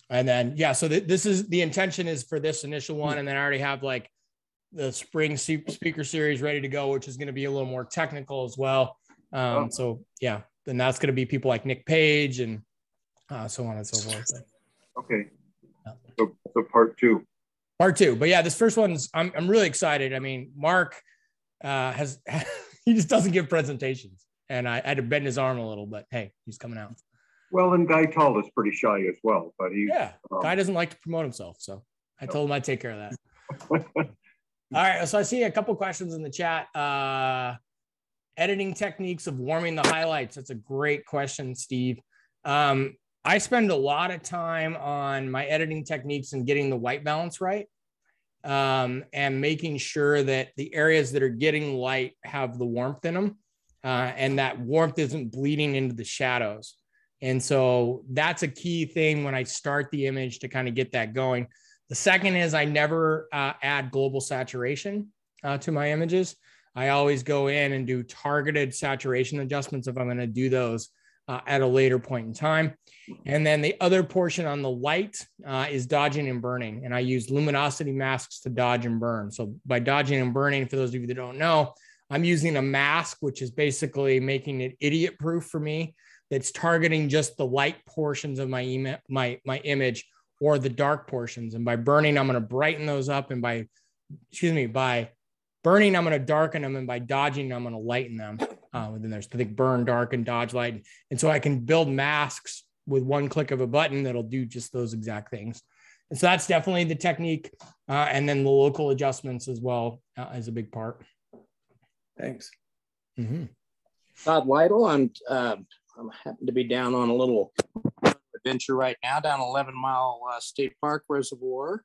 and then yeah, so th- this is the intention is for this initial one, and then I already have like the spring speaker series ready to go, which is going to be a little more technical as well. Um, Oh. so yeah, then that's going to be people like Nick Page and uh, so on and so forth. Okay. So, so part two. Part two, but yeah, this first one's I'm I'm really excited. I mean, Marc uh, has he just doesn't give presentations, and I, had to bend his arm a little, but hey, he's coming out. Well, and Guy Tall is pretty shy as well, but he. Yeah, um, guy doesn't like to promote himself, so I told him I'd take care of that. All right, so I see a couple questions in the chat. Uh, editing techniques of warming the highlights. That's a great question, Steve. Um, I spend a lot of time on my editing techniques and getting the white balance right, um, and making sure that the areas that are getting light have the warmth in them, uh, and that warmth isn't bleeding into the shadows. And so that's a key thing when I start the image to kind of get that going. The second is I never uh, add global saturation uh, to my images. I always go in and do targeted saturation adjustments if I'm going to do those uh, at a later point in time. And then the other portion on the light uh, is dodging and burning. And I use luminosity masks to dodge and burn. So by dodging and burning, for those of you that don't know, I'm using a mask, which is basically making it idiot proof for me. That's targeting just the light portions of my, ema- my, my image or the dark portions. And by burning, I'm going to brighten those up. And by, excuse me, by burning, I'm going to darken them. And by dodging, I'm going to lighten them. Uh, within there, so I think burn, dark, and dodge, light. And so I can build masks with one click of a button that'll do just those exact things. And so that's definitely the technique. Uh, and then the local adjustments as well uh, is a big part. Thanks. Mm-hmm. Todd Lytle. I'm uh, I'm happen to be down on a little adventure right now down 11 Mile uh, State Park Reservoir.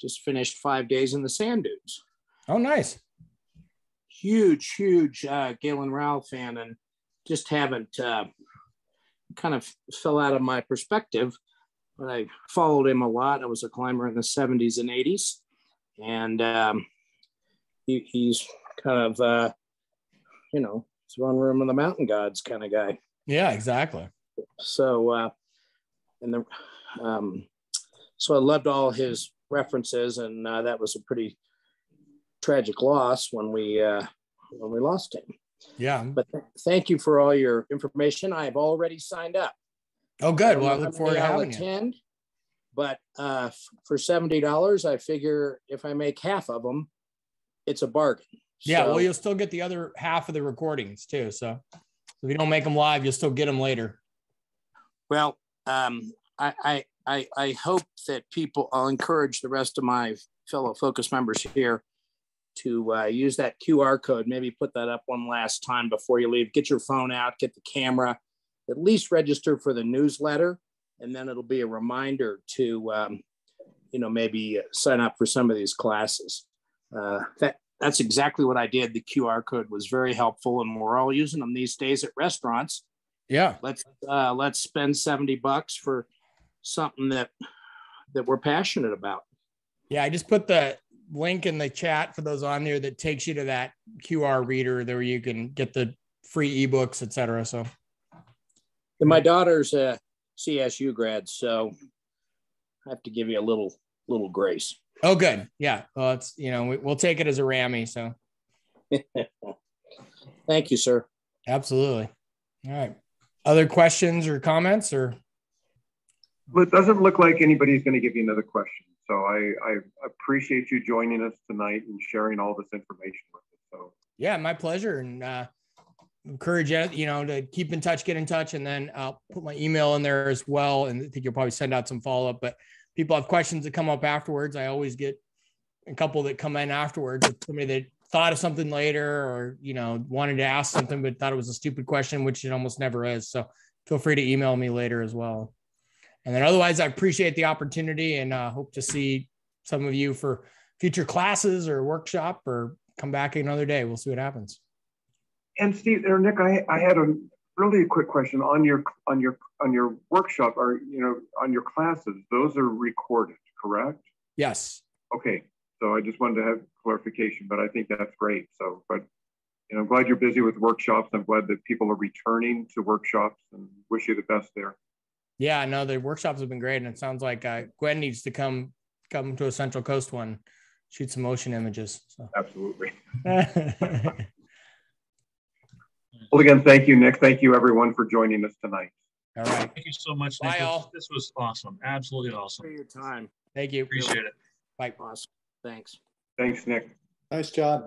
Just finished five days in the sand dunes. Oh, nice. Huge, huge uh, Galen Rowell fan, and just haven't uh, kind of fell out of my perspective. But I followed him a lot. I was a climber in the 70s and 80s, and um, he, he's kind of uh, you know it's one room of the mountain gods kind of guy. Yeah, exactly. So, uh, and the, um, so I loved all his references, and uh, that was a pretty tragic loss when we uh, when we lost him. Yeah. But th- thank you for all your information. I have already signed up. Oh, good. Well, I look forward to many I'll having you. attend, But uh, f- for seventy dollars, I figure if I make half of them, it's a bargain. Yeah. So- Well, you'll still get the other half of the recordings too. So if you don't make them live, you'll still get them later. Well, um, I, I, I, I hope that people, I'll encourage the rest of my fellow focus members here to uh, use that QR code, maybe put that up one last time before you leave. Get your phone out, get the camera, at least register for the newsletter, and then it'll be a reminder to, um, you know, maybe sign up for some of these classes. Uh, that that's exactly what I did. The QR code was very helpful, and we're all using them these days at restaurants Yeah. let's uh, let's spend 70 bucks for something that that we're passionate about. Yeah, I just put the link in the chat for those on there that takes you to that QR reader there where you can get the free ebooks, et cetera. So And my daughter's a CSU grad, so I have to give you a little little grace. oh good. Yeah. Well it's you know, we, we'll take it as a Rammy. So Thank you, sir. absolutely. All right. Other questions or comments or Well, it doesn't look like anybody's going to give you another question. So I, I appreciate you joining us tonight and sharing all this information with us. So yeah, my pleasure. And uh encourage you, you know, to keep in touch, get in touch, and then I'll put my email in there as well. And I think you'll probably send out some follow-up. But people have questions that come up afterwards. I always get a couple that come in afterwards. Somebody that thought of something later or you know wanted to ask something but thought it was a stupid question, which it almost never is. So feel free to email me later as well. And then otherwise, I appreciate the opportunity and uh, hope to see some of you for future classes or workshop or come back another day. We'll see what happens. and Steve or Nic, I, I had a really quick question on your on your on your workshop or you know on your classes. Those are recorded, correct? Yes. Okay, so I just wanted to have clarification, but I think that's great. So, but you know, I'm glad you're busy with workshops. I'm glad that people are returning to workshops and wish you the best there. Yeah, no, the workshops have been great, and it sounds like uh, Gwen needs to come come to a Central Coast one, shoot some motion images. So. Absolutely. Well, again, thank you, Nic. Thank you, everyone, for joining us tonight. All right. Thank you so much. Bye, Nic. This- all. This was awesome. Absolutely awesome. For awesome. your time. thank you. Appreciate it. Bye. Awesome. Thanks. Thanks, Nic. Nice job.